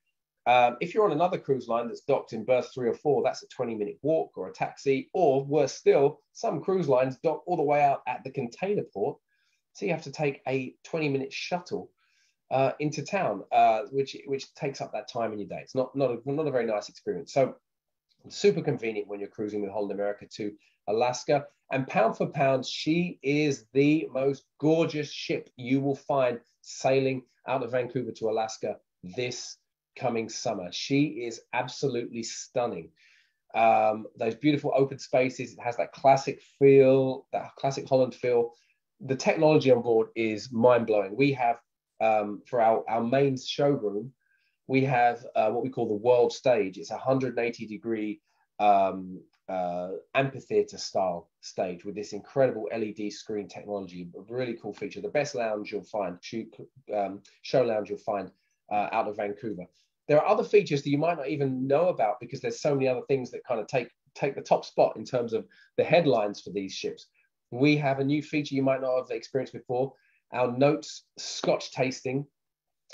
Um, if you're on another cruise line that's docked in berth three or four, that's a 20 minute walk or a taxi, or worse still, some cruise lines dock all the way out at the container port. So you have to take a 20 minute shuttle uh, into town, uh, which which takes up that time in your day. It's not not a, not a very nice experience. So super convenient when you're cruising with Holland America to Alaska. And pound for pound, she is the most gorgeous ship you will find sailing out of Vancouver to Alaska this coming summer. She is absolutely stunning. Um, those beautiful open spaces, it has that classic feel, that classic Holland feel. The technology on board is mind blowing. We have um, for our, our main showroom, we have uh, what we call the world stage. It's a 180 degree um, uh, amphitheater style stage with this incredible LED screen technology, a really cool feature. The best lounge you'll find, show, um, show lounge you'll find uh, out of Vancouver. There are other features that you might not even know about because there's so many other things that kind of take take the top spot in terms of the headlines for these ships. We have a new feature you might not have experienced before our notes Scotch tasting,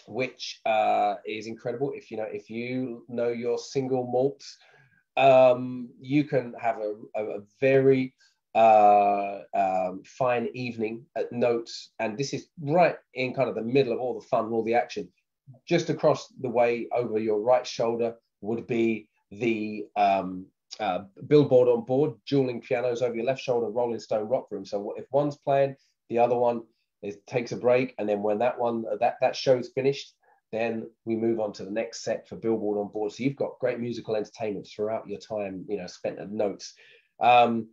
which uh, is incredible. If you know if you know your single malts, um, you can have a, a, a very uh, um, fine evening at notes, and this is right in kind of the middle of all the fun, all the action. Just across the way over your right shoulder would be the um, uh, billboard on board, dueling pianos over your left shoulder, Rolling Stone Rock Room. So if one's playing, the other one it takes a break, and then when that one that that show's finished, then we move on to the next set for Billboard on board. So you've got great musical entertainment throughout your time, you know, spent at notes. Um,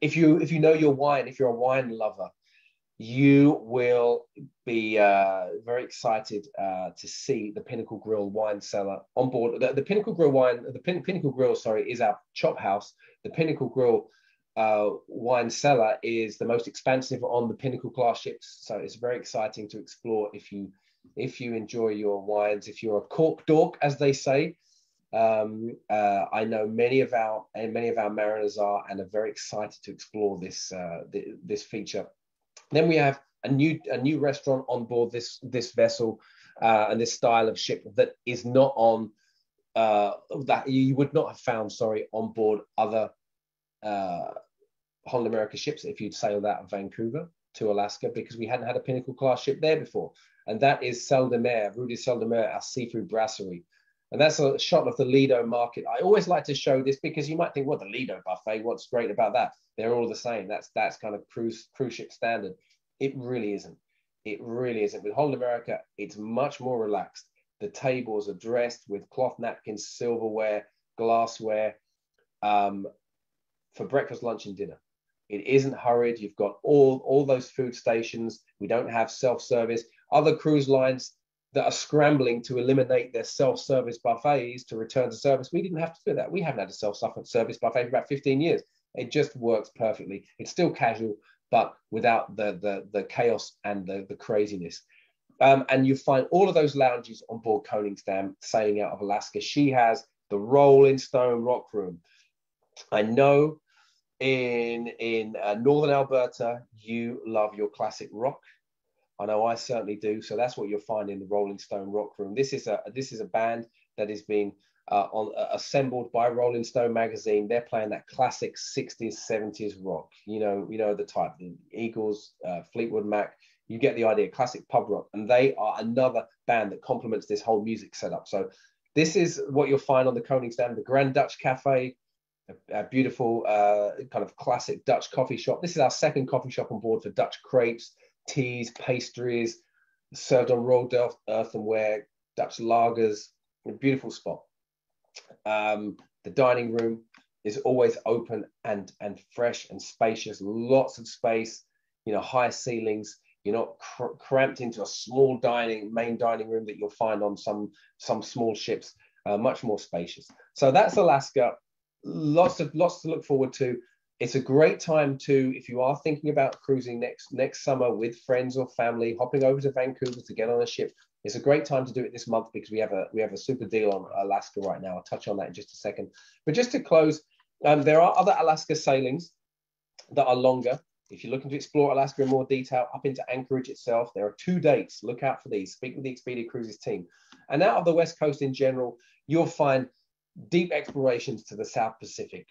if you if you know your wine, if you're a wine lover, you will be uh, very excited uh, to see the Pinnacle Grill wine cellar on board. The, the Pinnacle Grill wine, the Pin, Pinnacle Grill, sorry, is our chop house. The Pinnacle Grill uh, wine cellar is the most expansive on the Pinnacle class ships. So it's very exciting to explore if you if you enjoy your wines. If you're a cork dork, as they say, um, uh, I know many of our and many of our mariners are and are very excited to explore this uh, this feature. Then we have a new a new restaurant on board this this vessel uh, and this style of ship that is not on uh, that you would not have found sorry on board other uh, Holland America ships if you'd sailed out of Vancouver to Alaska because we hadn't had a Pinnacle class ship there before. And that is Sel de Sel de our seafood brasserie. And that's a shot of the Lido market. I always like to show this because you might think, well, the Lido buffet, what's great about that? They're all the same. That's that's kind of cruise cruise ship standard. It really isn't. It really isn't. With Holland America, it's much more relaxed. The tables are dressed with cloth napkins, silverware, glassware um, for breakfast, lunch, and dinner. It isn't hurried. You've got all, all those food stations. We don't have self service. Other cruise lines that are scrambling to eliminate their self service buffets to return to service, we didn't have to do that. We haven't had a self service buffet for about 15 years. It just works perfectly. It's still casual, but without the, the, the chaos and the, the craziness. Um, and you find all of those lounges on board Koningsdam sailing out of Alaska. She has the Rolling Stone Rock Room. I know in in uh, northern Alberta, you love your classic rock. I know I certainly do. So that's what you'll find in the Rolling Stone Rock Room. This is a this is a band that is being uh, on, uh, assembled by Rolling Stone magazine. They're playing that classic 60s, 70s rock. You know, you know the type, the Eagles, uh, Fleetwood Mac. You get the idea, classic pub rock, and they are another band that complements this whole music setup. So this is what you'll find on the Koningsdam, the Grand Dutch Cafe, a, a beautiful uh, kind of classic Dutch coffee shop. This is our second coffee shop on board for Dutch crepes, teas, pastries, served on rolled earthenware, Dutch lagers. A beautiful spot. Um, the dining room is always open and and fresh and spacious. Lots of space. You know, high ceilings. You're not cr- cramped into a small dining main dining room that you'll find on some some small ships. Uh, much more spacious. So that's Alaska. Lots of lots to look forward to. It's a great time to, if you are thinking about cruising next next summer with friends or family, hopping over to Vancouver to get on a ship. It's a great time to do it this month because we have a we have a super deal on Alaska right now. I'll touch on that in just a second. But just to close, um, there are other Alaska sailings that are longer. If you're looking to explore Alaska in more detail, up into Anchorage itself, there are two dates. Look out for these. Speak with the Expedia Cruises team. And out of the West Coast in general, you'll find deep explorations to the South Pacific.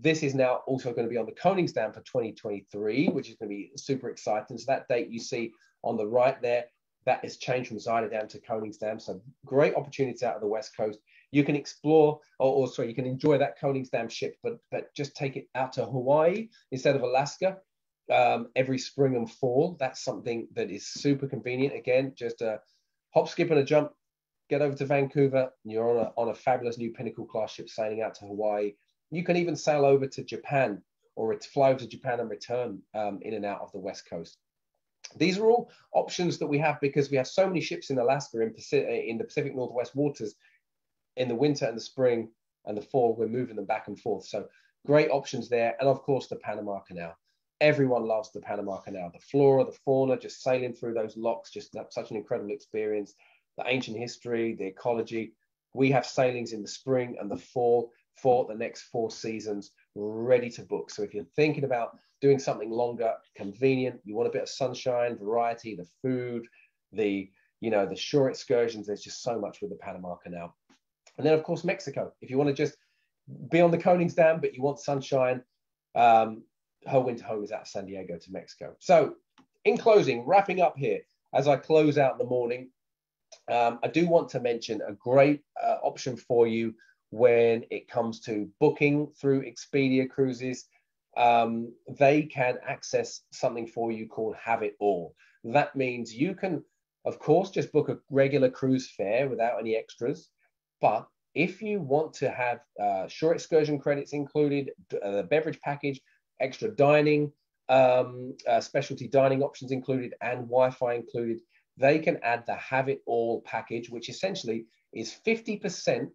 This is now also going to be on the Koningsdam for 2023, which is going to be super exciting. So that date you see on the right there that has changed from Zuidendam to Koningsdam. So great opportunities out of the West Coast. You can explore, or, or sorry, you can enjoy that Koningsdam ship, but, but just take it out to Hawaii instead of Alaska um, every spring and fall. That's something that is super convenient. Again, just a hop, skip, and a jump. Get over to Vancouver. And you're on a, on a fabulous new Pinnacle class ship sailing out to Hawaii. You can even sail over to Japan or fly over to Japan and return um, in and out of the West Coast. These are all options that we have because we have so many ships in Alaska in, Pacific, in the Pacific Northwest waters in the winter and the spring and the fall. We're moving them back and forth. So great options there. And of course, the Panama Canal. Everyone loves the Panama Canal. The flora, the fauna, just sailing through those locks, just such an incredible experience. The ancient history, the ecology. We have sailings in the spring and the fall for the next four seasons ready to book. So if you're thinking about doing something longer, convenient, you want a bit of sunshine, variety, the food, the you know the shore excursions. There's just so much with the Panama Canal, and then of course Mexico. If you want to just be on the Koningsdam, but you want sunshine, um, her winter home is out of San Diego to Mexico. So in closing, wrapping up here as I close out the morning, um, I do want to mention a great uh, option for you when it comes to booking through Expedia Cruises um, they can access something for you called Have It All. That means you can, of course, just book a regular cruise fare without any extras. But if you want to have uh, shore excursion credits included, uh, the beverage package, extra dining, um, uh, specialty dining options included, and Wi Fi included, they can add the Have It All package, which essentially is 50%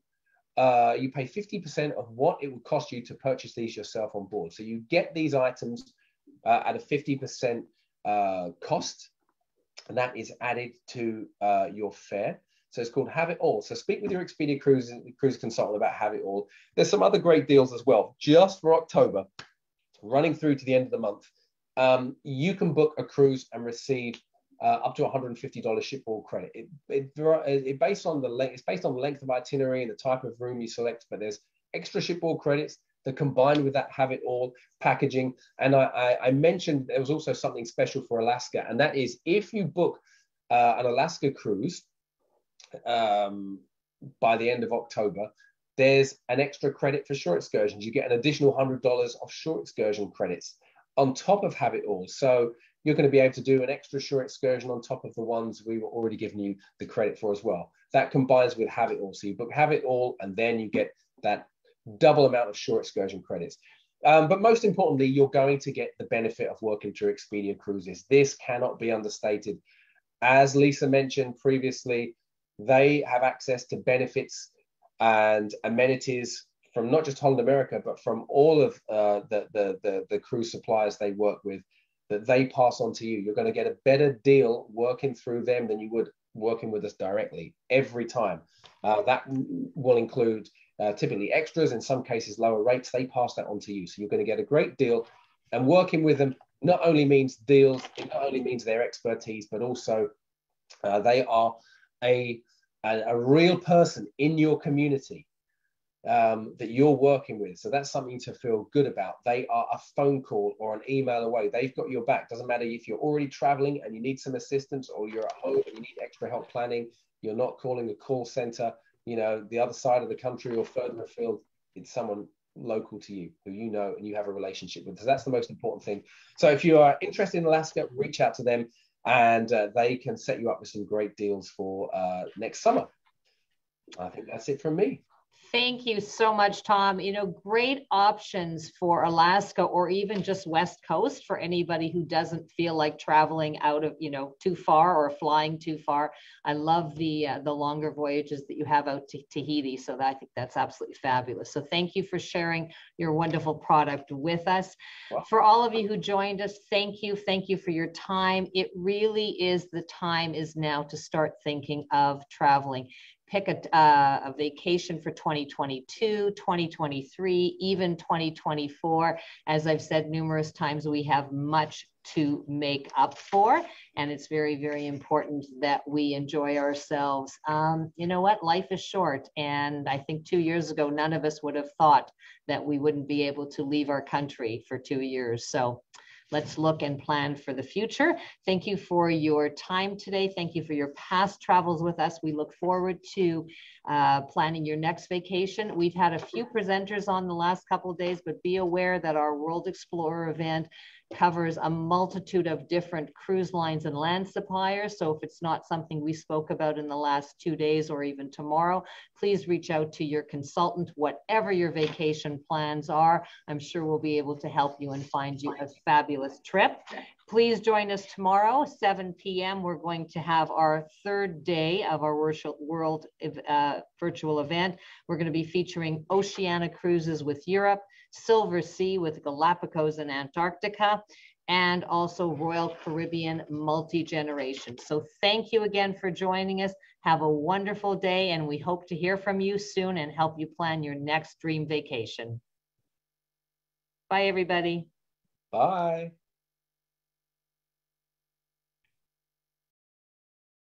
uh, you pay 50% of what it would cost you to purchase these yourself on board. So you get these items uh, at a 50% uh, cost, and that is added to uh, your fare. So it's called Have It All. So speak with your Expedia cruise, cruise consultant about Have It All. There's some other great deals as well, just for October, running through to the end of the month. Um, you can book a cruise and receive uh, up to $150 shipboard credit. It, it, it, based on the length, it's based on the length of itinerary and the type of room you select, but there's extra shipboard credits that combined with that have it all packaging. And I, I, I mentioned there was also something special for Alaska, and that is if you book uh, an Alaska cruise um, by the end of October, there's an extra credit for shore excursions. You get an additional $100 of shore excursion credits on top of Have It All. So you're going to be able to do an extra shore excursion on top of the ones we were already giving you the credit for as well. That combines with Have It All. So you book Have It All, and then you get that double amount of shore excursion credits. Um, but most importantly, you're going to get the benefit of working through Expedia Cruises. This cannot be understated. As Lisa mentioned previously, they have access to benefits and amenities from not just Holland America, but from all of uh, the, the, the, the cruise suppliers they work with that they pass on to you. You're going to get a better deal working through them than you would working with us directly every time. Uh, that will include uh, typically extras, in some cases lower rates, they pass that on to you. So you're going to get a great deal. And working with them not only means deals, it not only means their expertise, but also uh, they are a, a, a, real person in your community um, that you're working with. So that's something to feel good about. They are a phone call or an email away. They've got your back. Doesn't matter if you're already traveling and you need some assistance or you're at home and you need extra help planning. You're not calling a call center, you know, the other side of the country or further afield. It's someone local to you who you know and you have a relationship with. So that's the most important thing. So if you are interested in Alaska, reach out to them and uh, they can set you up with some great deals for uh, next summer. I think that's it from me. Thank you so much, Tom. You know, great options for Alaska or even just West Coast for anybody who doesn't feel like traveling out of, you know, too far or flying too far. I love the uh, the longer voyages that you have out to Tahiti. So that, I think that's absolutely fabulous. So thank you for sharing your wonderful product with us. Wow. For all of you who joined us, thank you. Thank you for your time. It really is the time is now to start thinking of traveling pick a, uh, a, vacation for 2022, 2023, even 2024. As I've said numerous times, we have much to make up for. And it's very, very important that we enjoy ourselves. Um, you know what? Life is short. And I think two years ago, none of us would have thought that we wouldn't be able to leave our country for two years. So, Let's look and plan for the future. Thank you for your time today. Thank you for your past travels with us. We look forward to uh, planning your next vacation. We've had a few presenters on the last couple of days, but be aware that our World Explorer event covers a multitude of different cruise lines and land suppliers. So if it's not something we spoke about in the last two days or even tomorrow, please reach out to your consultant, whatever your vacation plans are. I'm sure we'll be able to help you and find you a fabulous trip. Please join us tomorrow, 7 p.m. We're going to have our third day of our world uh, virtual event. We're going to be featuring Oceania cruises with Europe, Silversea with Galapagos and Antarctica, and also Royal Caribbean multi-generation. So thank you again for joining us. Have a wonderful day, and we hope to hear from you soon and help you plan your next dream vacation. Bye, everybody. Bye.